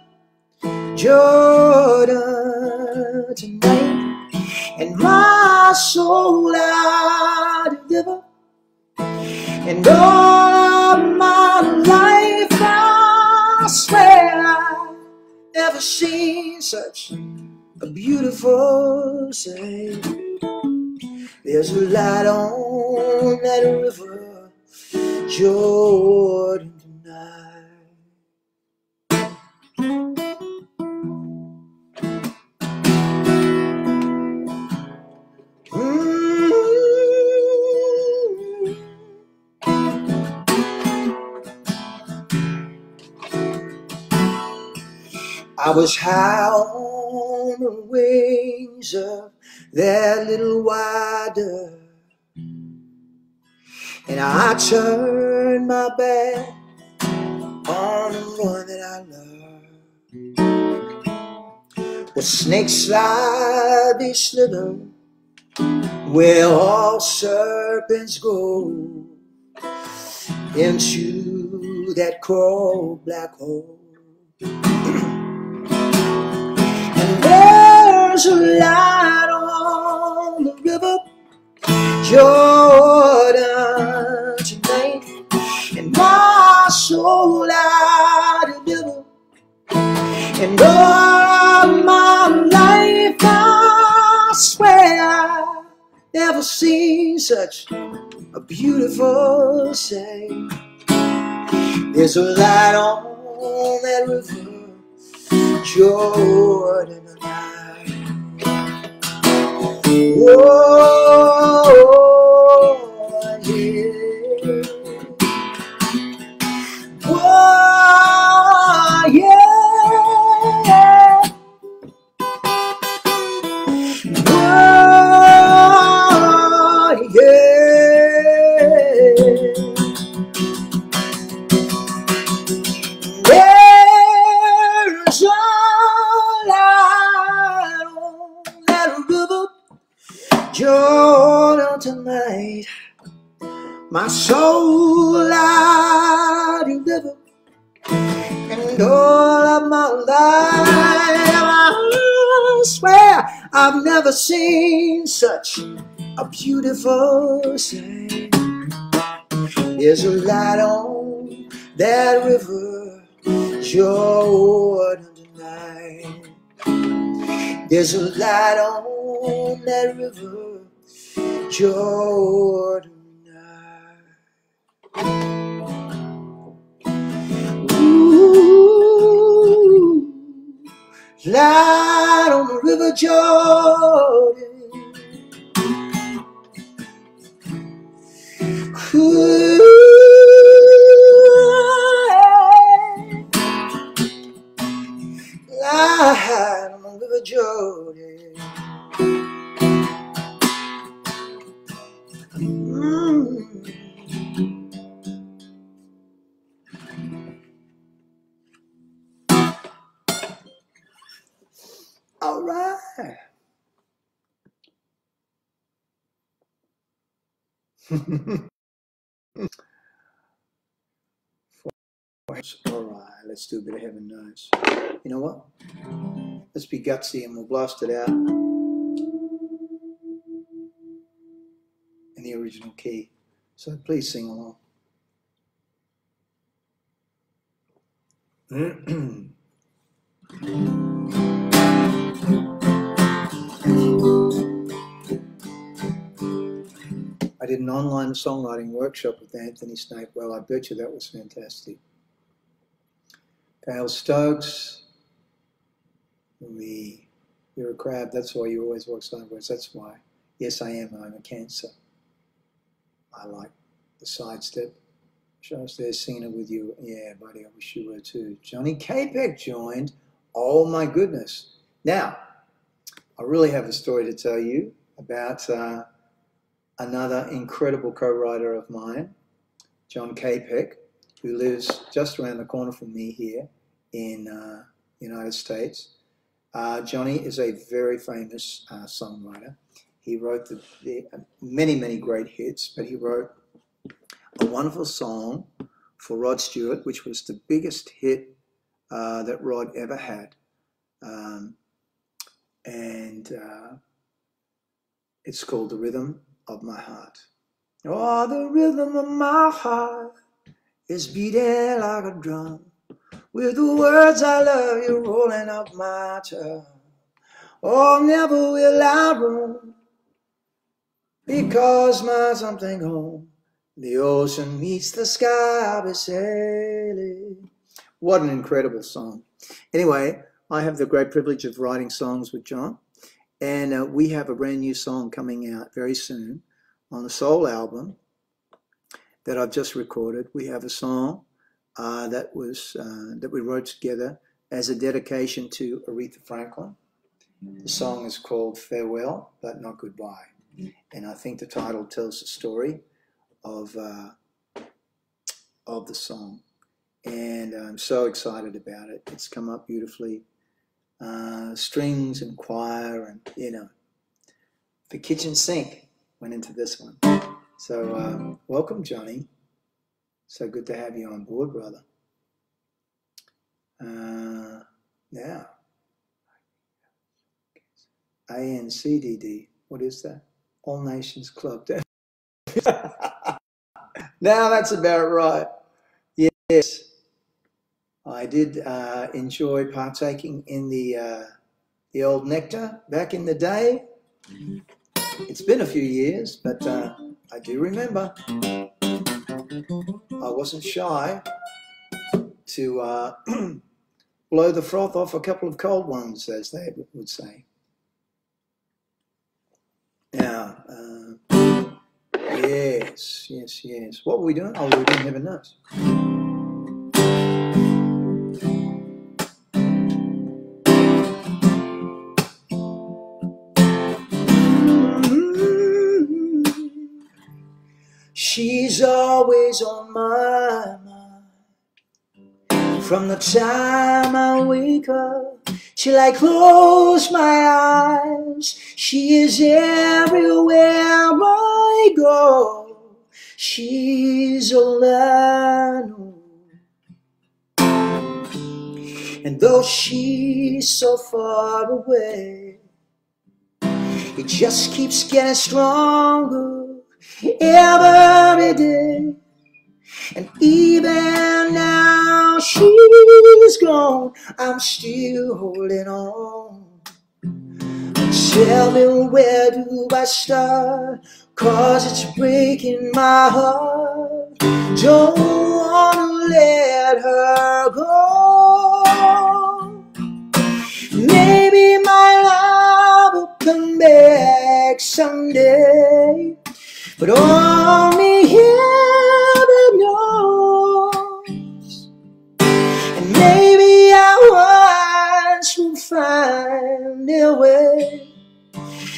Jordan tonight, and my soul I deliver, and all never seen such a beautiful sight. There's a light on that river, Jordan I was high on the wings of that little wider. And I turned my back on the one that I love. Well, snakes slide, they slither where all serpents go into that cold black hole. There's a light on the river Jordan tonight, and my soul I deliver, and all my life I swear I never seen such a beautiful sight. There's a light on that river. Jordan Whoa, yeah. Jordan tonight. My soul I deliver, and all of my life I swear I've never seen such a beautiful sight. There's a light on that river, Jordan tonight. There's a light on that river, Jordan. Ooh, light on the river Jordan. Light on the river Jordan. Right. [LAUGHS] All right, let's do a bit of heaven knows. You know what? Let's be gutsy and we'll blast it out in the original key. So please sing along. [CLEARS THROAT] did an online songwriting workshop with Anthony Snape. Well, I bet you that was fantastic. Gail Stokes, the you're a crab, that's why you always walk sideways. That's why. Yes, I am. I'm a cancer. I like the sidestep. Shows there singing it with you. Yeah, buddy, I wish you were too. Johnny Capek joined. Oh my goodness. Now, I really have a story to tell you about uh, another incredible co-writer of mine, John Capek, who lives just around the corner from me here in uh, United States. Uh, Johnny is a very famous uh, songwriter. He wrote the, the, many, many great hits, but he wrote a wonderful song for Rod Stewart, which was the biggest hit uh, that Rod ever had. Um, and uh, it's called The Rhythm of My Heart. Oh, the rhythm of my heart is beating like a drum. With the words I love you rolling off my tongue. Oh, never will I roam because my something home. The ocean meets the sky, I'll be sailing. What an incredible song. Anyway, I have the great privilege of writing songs with John, and uh, we have a brand new song coming out very soon on the Soul album that I've just recorded. We have a song uh, that was uh, that we wrote together as a dedication to Aretha Franklin. The song is called Farewell, but Not Goodbye. And I think the title tells the story of, uh, of the song. And I'm so excited about it. It's come up beautifully. Uh, strings and choir, and you know, the kitchen sink went into this one. So, uh, welcome, Johnny. So good to have you on board, brother. Uh, yeah. ANCDD. What is that? All Nations Club. [LAUGHS] now that's about right. Yes. I did uh, enjoy partaking in the uh, the old nectar back in the day. It's been a few years, but uh, I do remember. I wasn't shy to uh, [CLEARS THROAT] blow the froth off a couple of cold ones, as they would say. Now, uh, yes, yes, yes. What were we doing? Oh, we were doing Heaven Knows. She's always on my mind. From the time I wake up till I close my eyes, she is everywhere I go. She's all I know. And though she's so far away, it just keeps getting stronger every day. And even now she's gone, I'm still holding on. Tell me where do I start? Cause it's breaking my heart. Don't wanna let her go. Maybe my love will come back someday. But only heaven knows. And maybe our ones will find their way.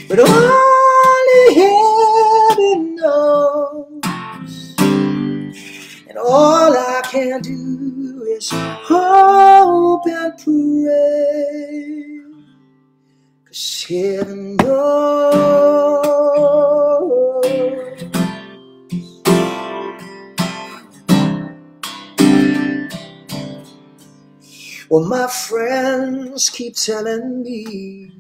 But only heaven knows. And all I can do is hope and pray. Cause heaven knows. Well, my friends keep telling me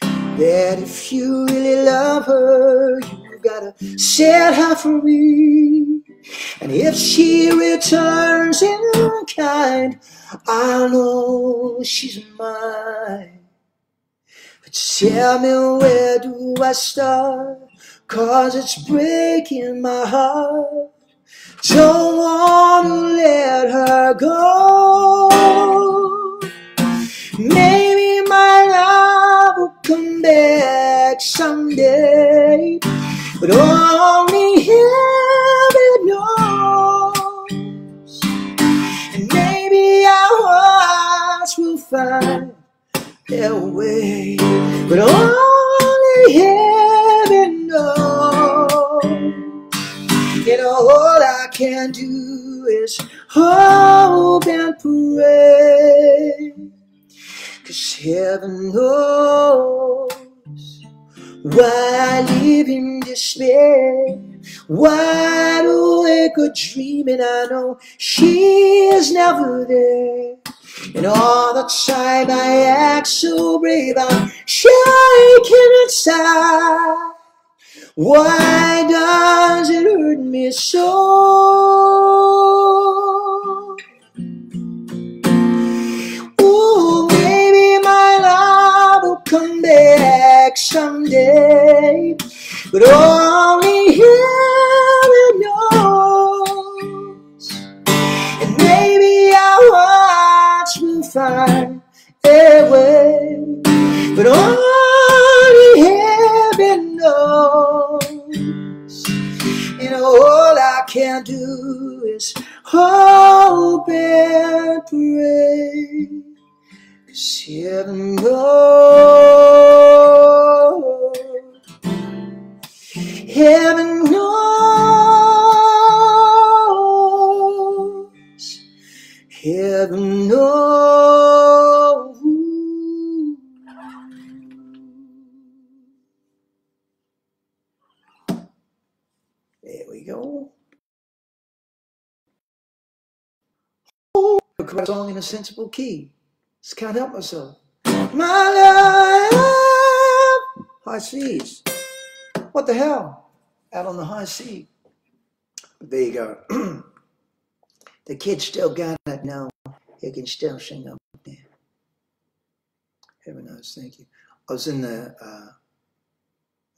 that if you really love her, you gotta set her free. And if she returns in kind, I know she's mine. But tell me where do I start? Cause it's breaking my heart. Don't wanna let her go. Maybe my love will come back someday, but only heaven knows. And maybe our hearts will find their way, but only heaven knows. You know, can do is hope and pray. Cause heaven knows why I live in despair. Wide awake or dreaming, I know she is never there. And all the time I act so brave, I'm shaking inside. Why does it hurt me so? Ooh, maybe my love will come back someday, but only heaven knows. And maybe our hearts will find a way, but only all I can do is hope and pray. Cause heaven knows. Heaven knows. Heaven knows. Go. Oh, a song in a sensible key. Just can't help myself. My love, high seas. What the hell? Out on the high sea. There you go. [CLEARS THROAT] the kid still got it now. He can still sing up there. Heaven knows. Thank you. I was in the. Uh,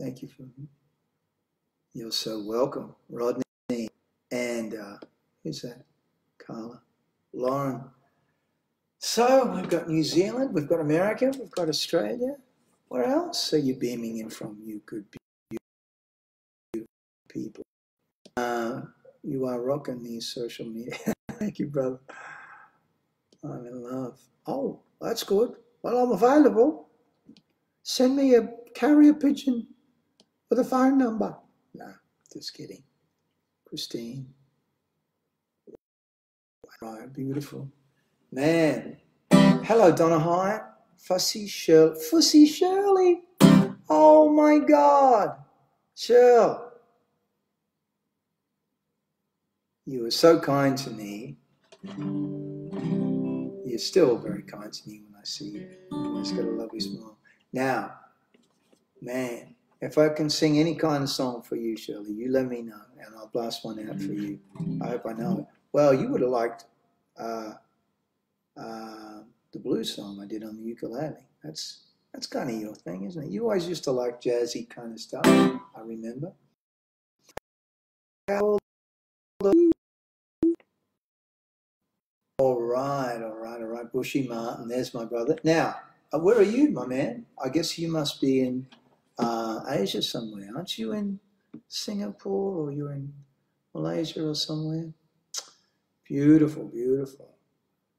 thank you for. You're so welcome, Rodney. And uh, who's that? Carla. Lauren. So we've got New Zealand, we've got America, we've got Australia. Where else are you beaming in from, you good people? Uh, you are rocking these social media. [LAUGHS] Thank you, brother. I'm in love. Oh, that's good. Well, I'm available. Send me a carrier pigeon with a phone number. No, just kidding. Christine. Right, beautiful. Man. Hello, Donna Hyatt. Fussy Shirley. Fussy Shirley. Oh my God. Shirl. You were so kind to me. You're still very kind to me when I see you. Always got a lovely smile. Now, man, If I can sing any kind of song for you, Shirley, you let me know, and I'll blast one out for you. I hope I know it. Well, you would have liked uh, uh, the blues song I did on the ukulele. That's that's kind of your thing, isn't it? You always used to like jazzy kind of stuff. I remember. All right, all right, all right. Bushy Martin, there's my brother. Now, uh, where are you, my man? I guess you must be in uh, Asia somewhere. Aren't you in Singapore or you're in Malaysia or somewhere? Beautiful, beautiful.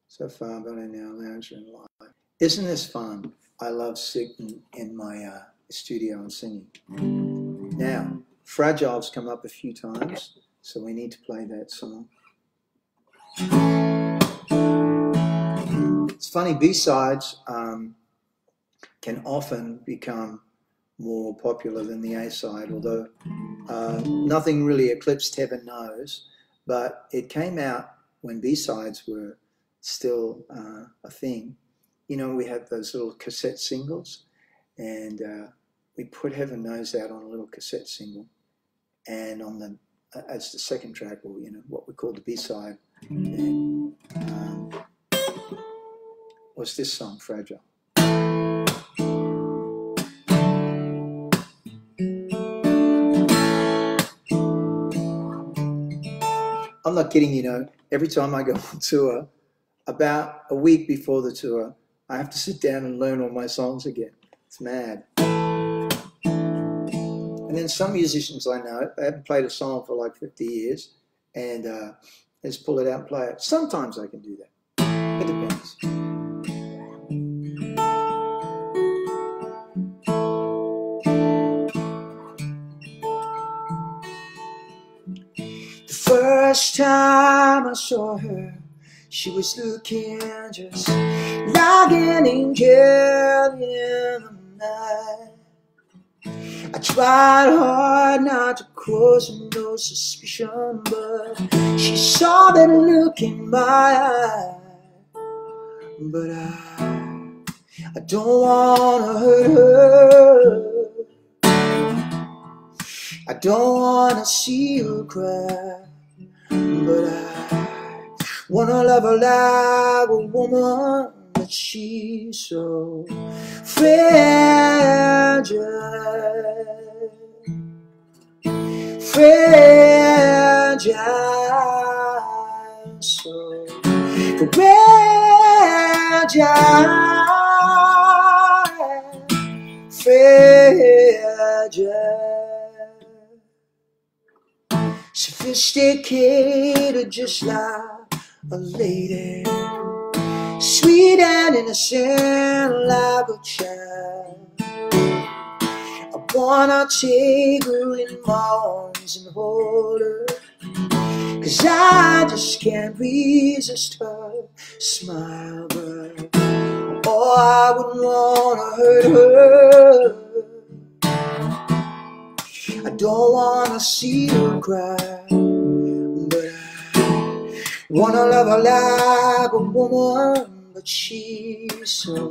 So far, but I now lounge in life. Isn't this fun? I love sitting in my uh, studio and singing. Now, Fragile's come up a few times, so we need to play that song. It's funny, B-sides um, can often become more popular than the A side, although uh, nothing really eclipsed Heaven Knows, but it came out when B sides were still uh, a thing. You know, we had those little cassette singles, and uh, we put Heaven Knows out on a little cassette single, and on the uh, as the second track, or you know, what we call the B side, um, was this song, Fragile. I'm not kidding, you know, every time I go [LAUGHS] on tour, about a week before the tour, I have to sit down and learn all my songs again. It's mad. And then some musicians I know, they haven't played a song for like 50 years, and uh, just pull it out and play it. Sometimes I can do that. It depends. First time I saw her, she was looking just like an angel in the night. I tried hard not to cause no suspicion, but she saw that look in my eye. But I, I don't wanna hurt her. I don't wanna see her cry. But I wanna love her like a woman, but she's so fragile, fragile, so fragile, fragile sophisticated just like a lady, sweet and innocent like a child. I wanna take her in my arms and hold her, cause I just can't resist her smile, but oh, I wouldn't wanna hurt her. I don't wanna see her cry, but I wanna love her like a woman, but she's so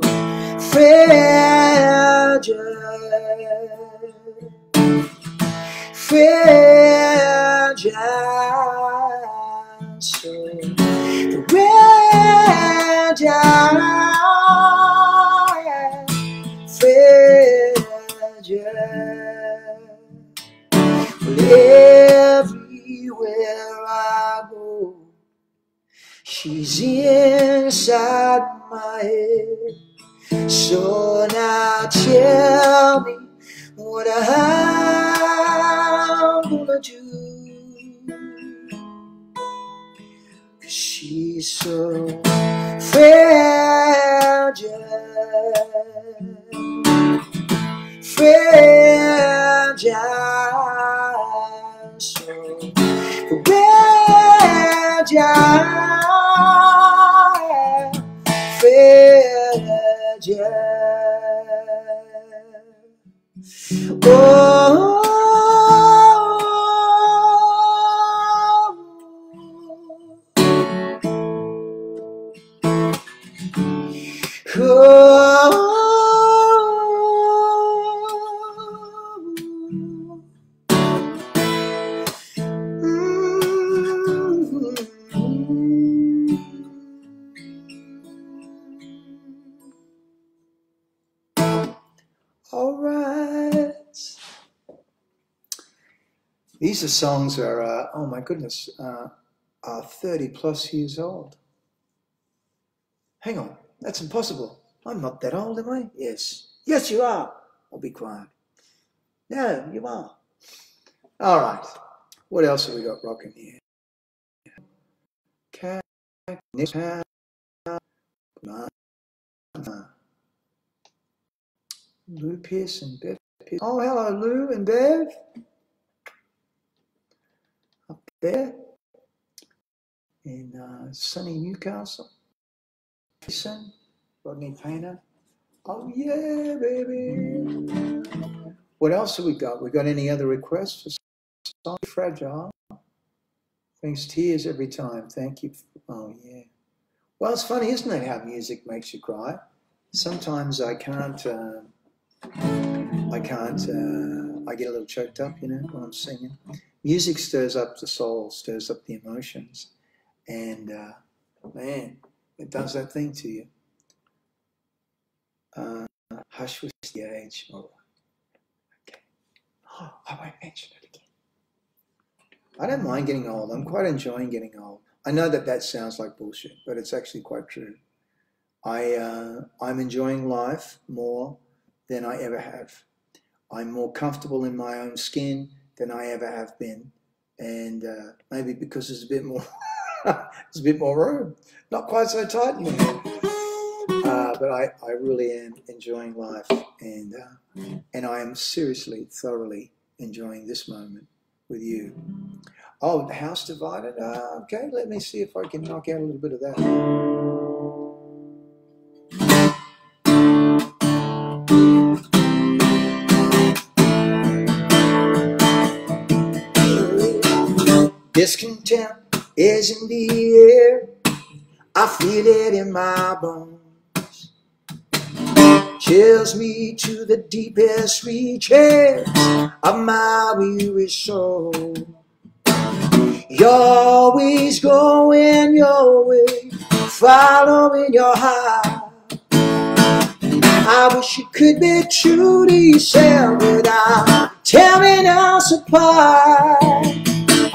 fragile, fragile, so fragile. She's inside my head. So now tell me what I'm gonna do. She's so fragile, fragile so fragile, fragile. Oh. Oh, These are songs that are, uh, oh my goodness, uh, are 30 plus years old. Hang on, that's impossible. I'm not that old, am I? Yes. Yes, you are. I'll be quiet. No, you are. All right. What else have we got rocking here? Lou Pearson, Bev Pearson. Oh, hello, Lou and Bev. There in uh, sunny Newcastle. Pearson, Rodney Painter. Oh, yeah, baby. What else have we got? We got any other requests for song fragile? Brings tears every time. Thank you. Oh, yeah. Well, it's funny, isn't it, how music makes you cry? Sometimes I can't. Uh, I can't, uh, I get a little choked up, you know, when I'm singing. Music stirs up the soul, stirs up the emotions. And uh, man, it does that thing to you. Uh, hush with the age. Oh, okay. Oh, [GASPS] I won't mention it again. I don't mind getting old. I'm quite enjoying getting old. I know that that sounds like bullshit, but it's actually quite true. I, uh, I'm enjoying life more than I ever have. I'm more comfortable in my own skin than I ever have been. And uh, maybe because there's a bit more, [LAUGHS] there's a bit more room. Not quite so tight anymore. Uh, but I, I really am enjoying life, and uh, and I am seriously, thoroughly enjoying this moment with you. Oh, the house divided. Uh, okay, let me see if I can knock out a little bit of that. Discontent is in the air. I feel it in my bones. Chills me to the deepest reaches of my weary soul. You're always going your way, following your heart. I wish you could be true to yourself without tearing us apart.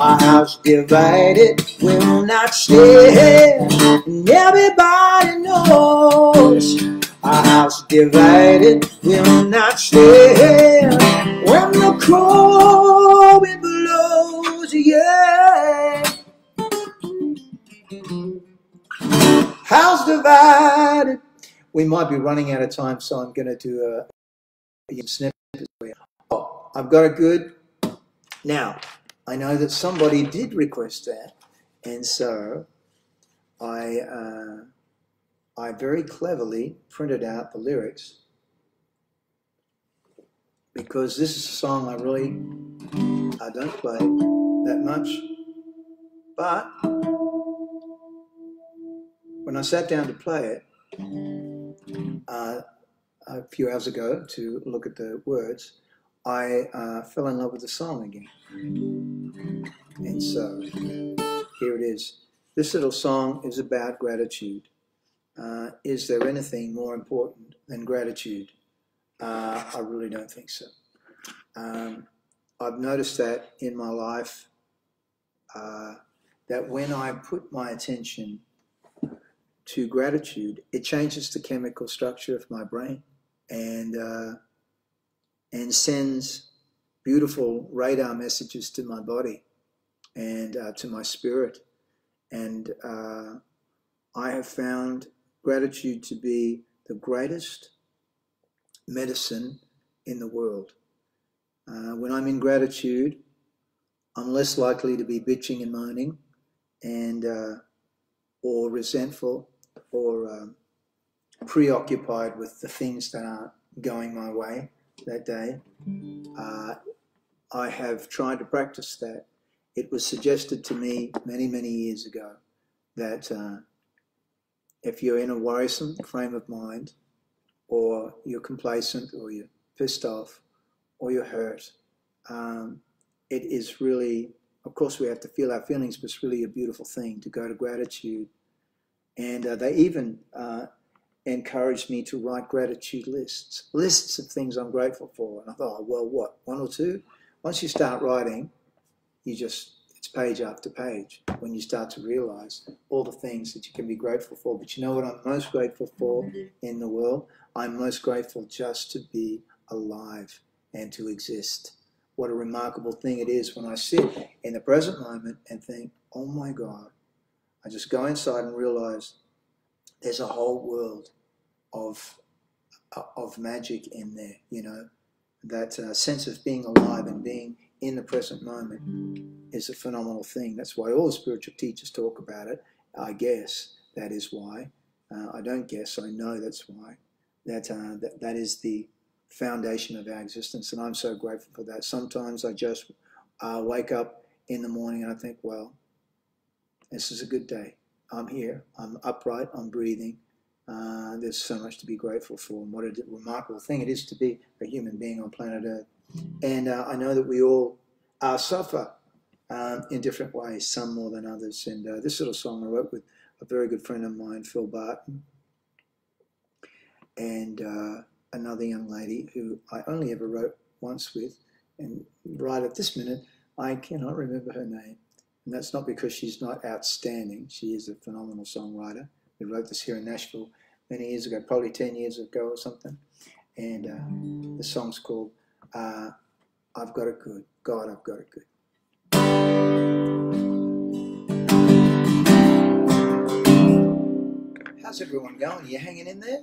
Our house divided will not stay. And everybody knows our house divided will not stay. When the cold wind blows, yeah. House divided. We might be running out of time, so I'm going to do a, a snippet. Oh, I've got a good. Now, I know that somebody did request that, and so I uh, I very cleverly printed out the lyrics because this is a song I really I don't play that much, but when I sat down to play it uh, a few hours ago to look at the words, I uh, fell in love with the song again. And so here it is. This little song is about gratitude. Uh, is there anything more important than gratitude? Uh, I really don't think so. Um, I've noticed that in my life uh, that when I put my attention to gratitude, it changes the chemical structure of my brain and uh, and sends beautiful radar messages to my body and uh, to my spirit. And uh, I have found gratitude to be the greatest medicine in the world. Uh, when I'm in gratitude, I'm less likely to be bitching and moaning and uh, or resentful or um, preoccupied with the things that aren't going my way that day. Uh, I have tried to practice that. It was suggested to me many, many years ago that uh, if you're in a worrisome frame of mind, or you're complacent, or you're pissed off, or you're hurt, um, it is really, of course, we have to feel our feelings, but it's really a beautiful thing to go to gratitude. And uh, they even uh, encouraged me to write gratitude lists, lists of things I'm grateful for. And I thought, oh, well, what, one or two? Once you start writing, you just it's page after page when you start to realize all the things that you can be grateful for. But you know what I'm most grateful for mm-hmm. in the world? I'm most grateful just to be alive and to exist. What a remarkable thing it is when I sit in the present moment and think, oh my God, I just go inside and realize there's a whole world of, of magic in there, you know, that uh, sense of being alive and being in the present moment is a phenomenal thing. That's why all the spiritual teachers talk about it. I guess that is why. Uh, I don't guess, I know that's why. That, uh, that, that is the foundation of our existence, and I'm so grateful for that. Sometimes I just uh, wake up in the morning and I think, well, this is a good day. I'm here, I'm upright, I'm breathing. Uh, there's so much to be grateful for, and what a remarkable thing it is to be a human being on planet Earth. And uh, I know that we all uh, suffer um, in different ways, some more than others. And uh, this little song I wrote with a very good friend of mine, Phil Barton, and uh, another young lady who I only ever wrote once with. And right at this minute, I cannot remember her name. And that's not because she's not outstanding. She is a phenomenal songwriter. We wrote this here in Nashville many years ago, probably 10 years ago or something. And uh, the song's called uh, I've got it good. God, I've got it good. How's everyone going? Are you hanging in there?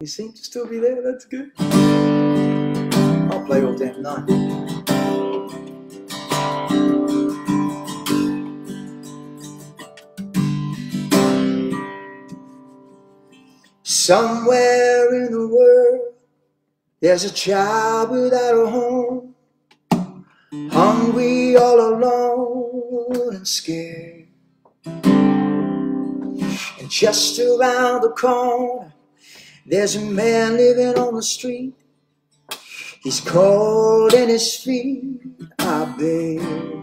You seem to still be there. That's good. I'll play all damn night. Somewhere in the world there's a child without a home, hungry all alone and scared. And just around the corner, there's a man living on the street. He's cold and his feet are bare.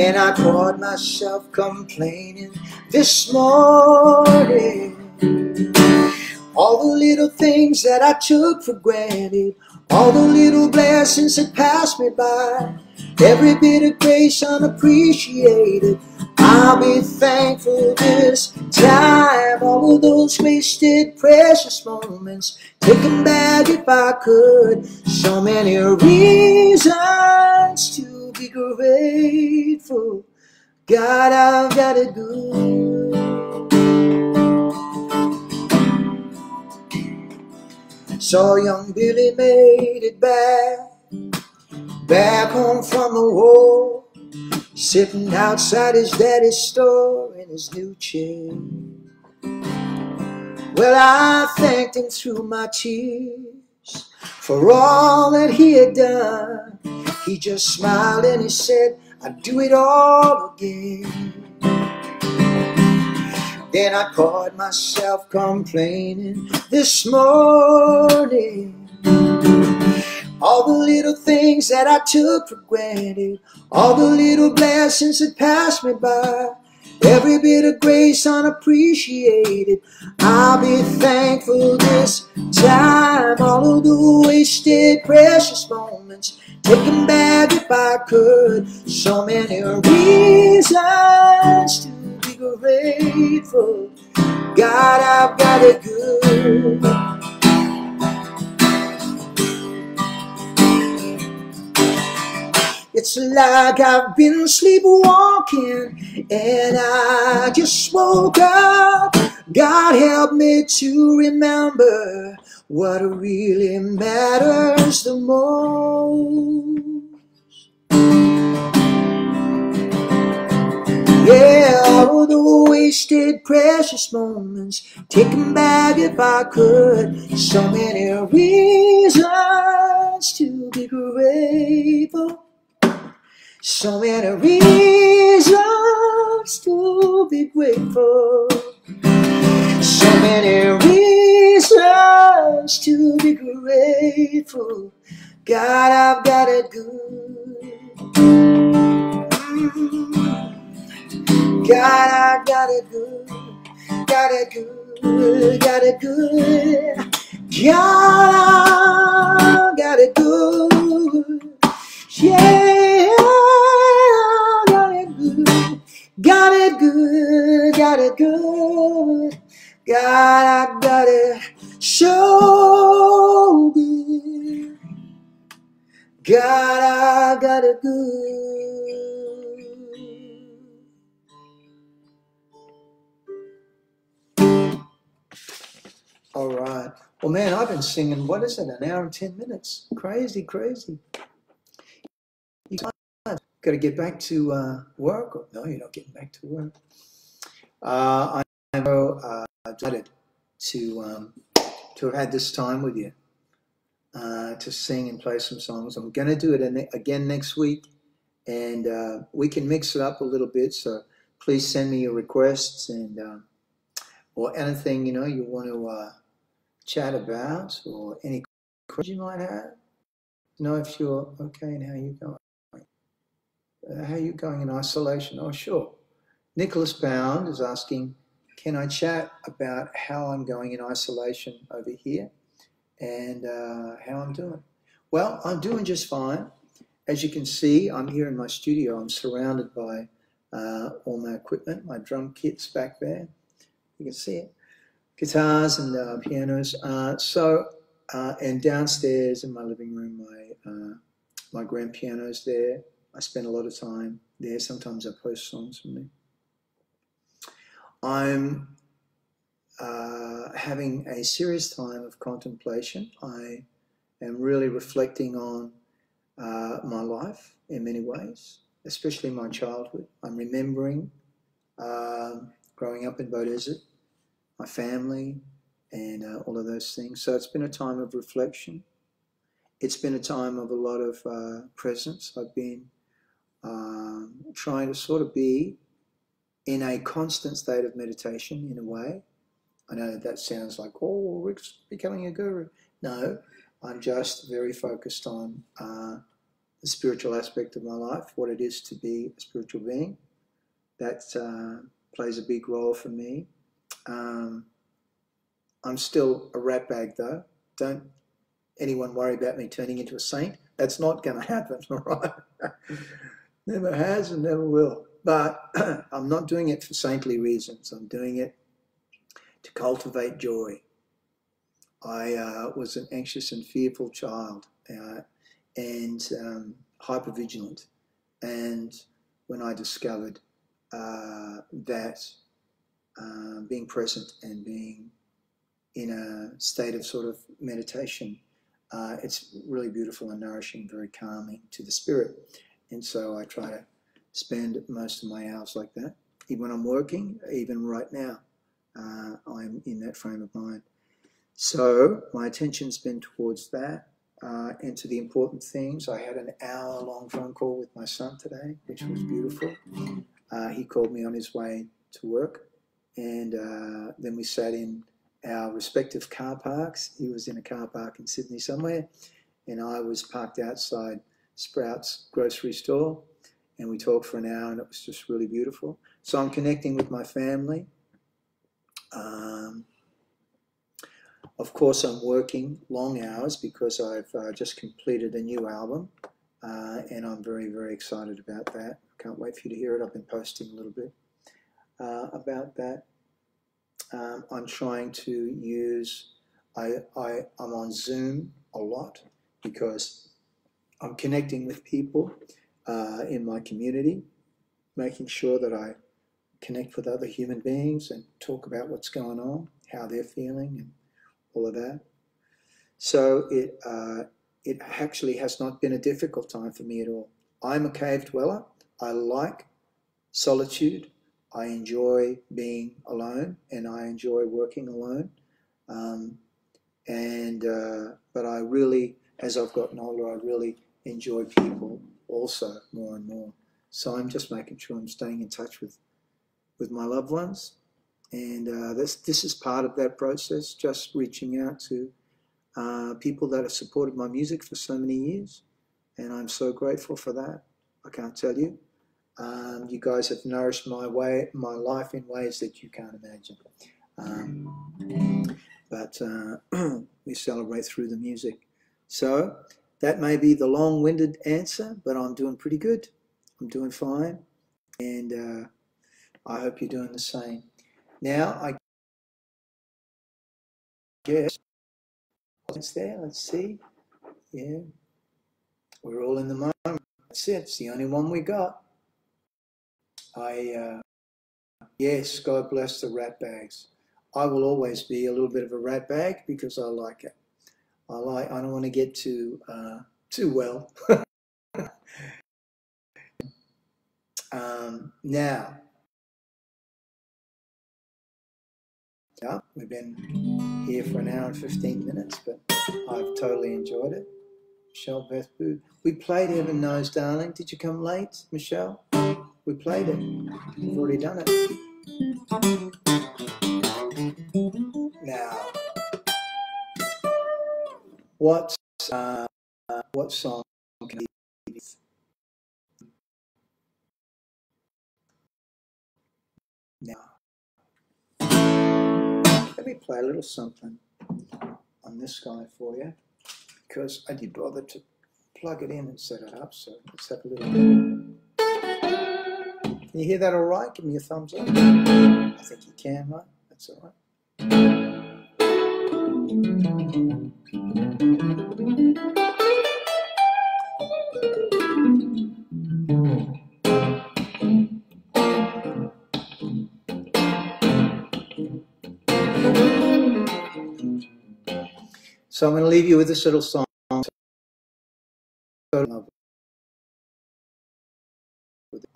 And I caught myself complaining this morning. All the little things that I took for granted, all the little blessings that passed me by, every bit of grace unappreciated. I'll be thankful this time. All of those wasted precious moments, take them back if I could. So many reasons to be grateful. God, I've got it good. Saw young Billy made it back, back home from the war, sitting outside his daddy's store in his new chair. Well, I thanked him through my tears for all that he had done. He just smiled and he said, I'd do it all again. Then I caught myself complaining this morning. All the little things that I took for granted, all the little blessings that passed me by, every bit of grace unappreciated. I'll be thankful this time. All of the wasted precious moments, take them back if I could. So many reasons to be grateful. God, I've got it good. It's like I've been sleepwalking and I just woke up. God help me to remember what really matters the most. Yeah, all the wasted precious moments, take them back if I could. So many reasons to be grateful. So many reasons to be grateful. So many reasons to be grateful. God, I've got it good. God, I got it good, got it good, got it good. God, I got it good. Got it good, got it good. God, I got it so good. God, I got it good. All right. Well, man, I've been singing, what is it, an hour and 10 minutes? Crazy, crazy. Got to get back to uh, work. Or, no, you're not getting back to work. Uh, I'm uh, delighted to, um, to have had this time with you, uh, to sing and play some songs. I'm going to do it again next week, and uh, we can mix it up a little bit. So please send me your requests and um, or anything you know you want to uh, chat about or any questions you might have. Know if you're okay and how you're going. Uh, how you going in isolation? Oh, sure. Nicholas Bound is asking, can I chat about how I'm going in isolation over here and uh, how I'm doing? Well, I'm doing just fine. As you can see, I'm here in my studio. I'm surrounded by uh, all my equipment, my drum kits back there. You can see it guitars and uh, pianos. Uh, so, uh, and downstairs in my living room, my my grand piano's there. I spend a lot of time there. Sometimes I post songs from there. I'm uh, having a serious time of contemplation. I am really reflecting on uh, my life in many ways, especially my childhood. I'm remembering um, growing up in Beaudesert my family, and uh, all of those things. So it's been a time of reflection. It's been a time of a lot of uh, presence. I've been um, trying to sort of be in a constant state of meditation in a way. I know that, that sounds like, oh, Rick's becoming a guru. No, I'm just very focused on uh, the spiritual aspect of my life, what it is to be a spiritual being. That uh, plays a big role for me. Um, I'm still a ratbag though. Don't anyone worry about me turning into a saint. That's not going [LAUGHS] to happen, all right? [LAUGHS] never has and never will. But [CLEARS THROAT] I'm not doing it for saintly reasons. I'm doing it to cultivate joy. I uh, was an anxious and fearful child uh, and um, hypervigilant. And when I discovered uh, that uh, being present and being in a state of sort of meditation, uh, it's really beautiful and nourishing, very calming to the spirit. And so I try to spend most of my hours like that. Even when I'm working, even right now, uh, I'm in that frame of mind. So my attention's been towards that uh, and to the important things. I had an hour long phone call with my son today, which was beautiful. Uh, he called me on his way to work and uh, then we sat in our respective car parks. He was in a car park in Sydney somewhere, and I was parked outside Sprouts grocery store, and we talked for an hour, and it was just really beautiful. So I'm connecting with my family. Um, of course, I'm working long hours because I've uh, just completed a new album, uh, and I'm very, very excited about that. Can't wait for you to hear it. I've been posting a little bit uh, about that. Um, I'm trying to use, I, I, I'm on Zoom a lot because I'm connecting with people uh, in my community, making sure that I connect with other human beings and talk about what's going on, how they're feeling, and all of that. So it, uh, it actually has not been a difficult time for me at all. I'm a cave dweller. I like solitude. I enjoy being alone and I enjoy working alone. Um, and uh, but I really, as I've gotten older, I really enjoy people also more and more. So I'm just making sure I'm staying in touch with with my loved ones, and uh, this this is part of that process. Just reaching out to uh, people that have supported my music for so many years, and I'm so grateful for that. I can't tell you. Um, you guys have nourished my way, my life in ways that you can't imagine. Um, but uh, [CLEARS THROAT] we celebrate through the music. So that may be the long-winded answer, but I'm doing pretty good. I'm doing fine, and uh, I hope you're doing the same. Now, I guess It's there. Let's see. Yeah. We're all in the moment. That's it. It's the only one we got. I, uh, yes, God bless the rat bags. I will always be a little bit of a rat bag because I like it. I. I don't want to get too uh, too well. [LAUGHS] um, now, yeah, we've been here for an hour and fifteen minutes, but I've totally enjoyed it. Michelle Beth Booth. We played Heaven Knows Darling. Did you come late, Michelle? We played it. We've already done it. Now, what uh, what song can be? Now, let me play a little something on this guy for you because I did bother to plug it in and set it up. So let's have a little. Can you hear that all right? Give me a thumbs up. I think you can, right? That's all right. So I'm going to leave you with this little song.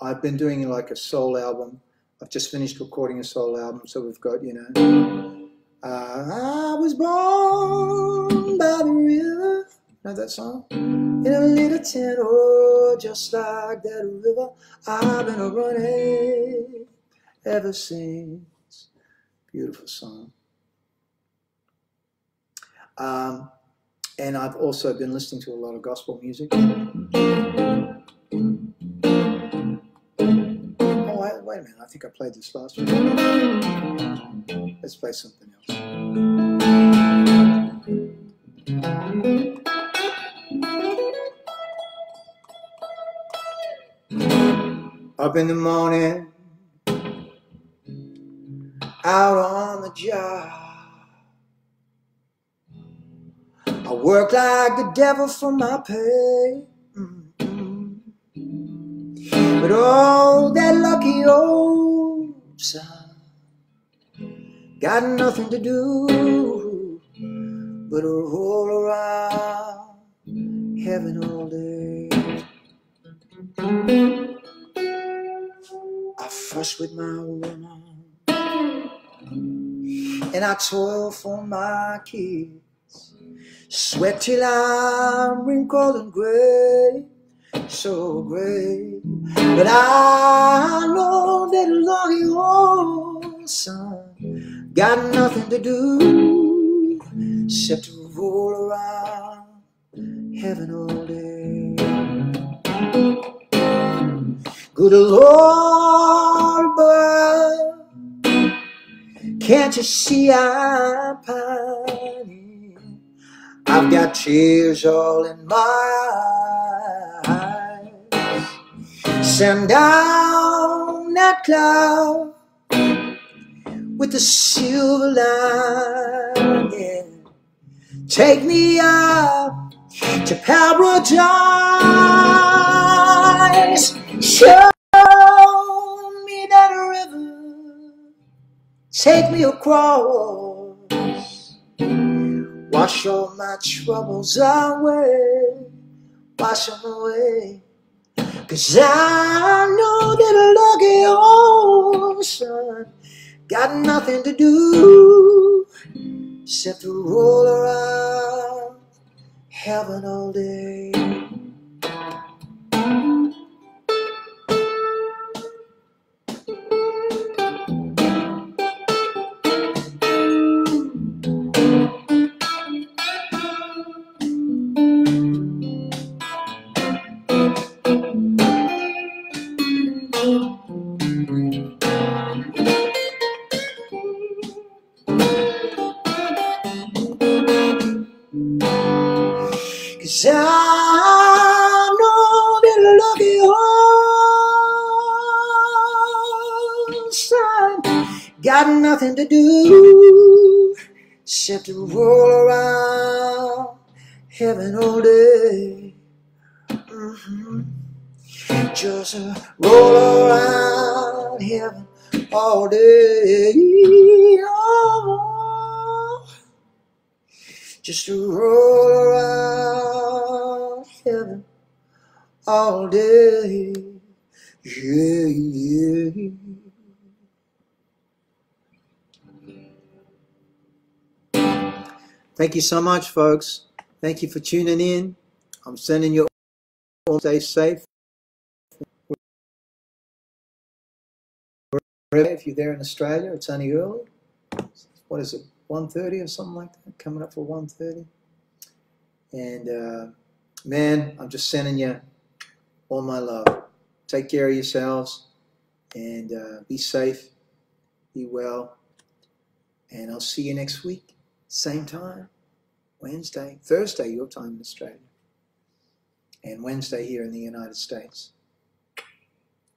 I've been doing like a soul album. I've just finished recording a soul album, so we've got, you know, I was born by the river. Know that song? In a little tent, oh, just like that river. I've been a running ever since. Beautiful song. Um, and I've also been listening to a lot of gospel music. Wait, a minute. I think I played this last week. Let's play something else. Up in the morning, out on the job. I work like the devil for my pay. But oh, that lucky old sun got nothing to do but roll around heaven all day. I fuss with my woman and I toil for my kids. Sweat till I'm wrinkled and gray, so great. But I know that lucky old sun got nothing to do except to roll around heaven all day. Good Lord, but can't you see I'm pining? I've got tears all in my eyes. Send down that cloud with the silver lining. Take me up to paradise. Show me that river. Take me across. Wash all my troubles away. Wash them away. Cause I know that lucky old sun got nothing to do except to roll around heaven all day. Heaven all day. Mm-hmm. Just roll around heaven all day. Oh, just to roll around heaven all day. Yeah, yeah. Thank you so much, folks. Thank you for tuning in. I'm sending you all stay safe. If you're there in Australia, it's only early. What is it, 1.30 or something like that? Coming up for 1.30. And uh, man, I'm just sending you all my love. Take care of yourselves and uh, be safe, be well. And I'll see you next week, same time, Wednesday, Thursday, your time in Australia, and Wednesday here in the United States.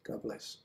God bless.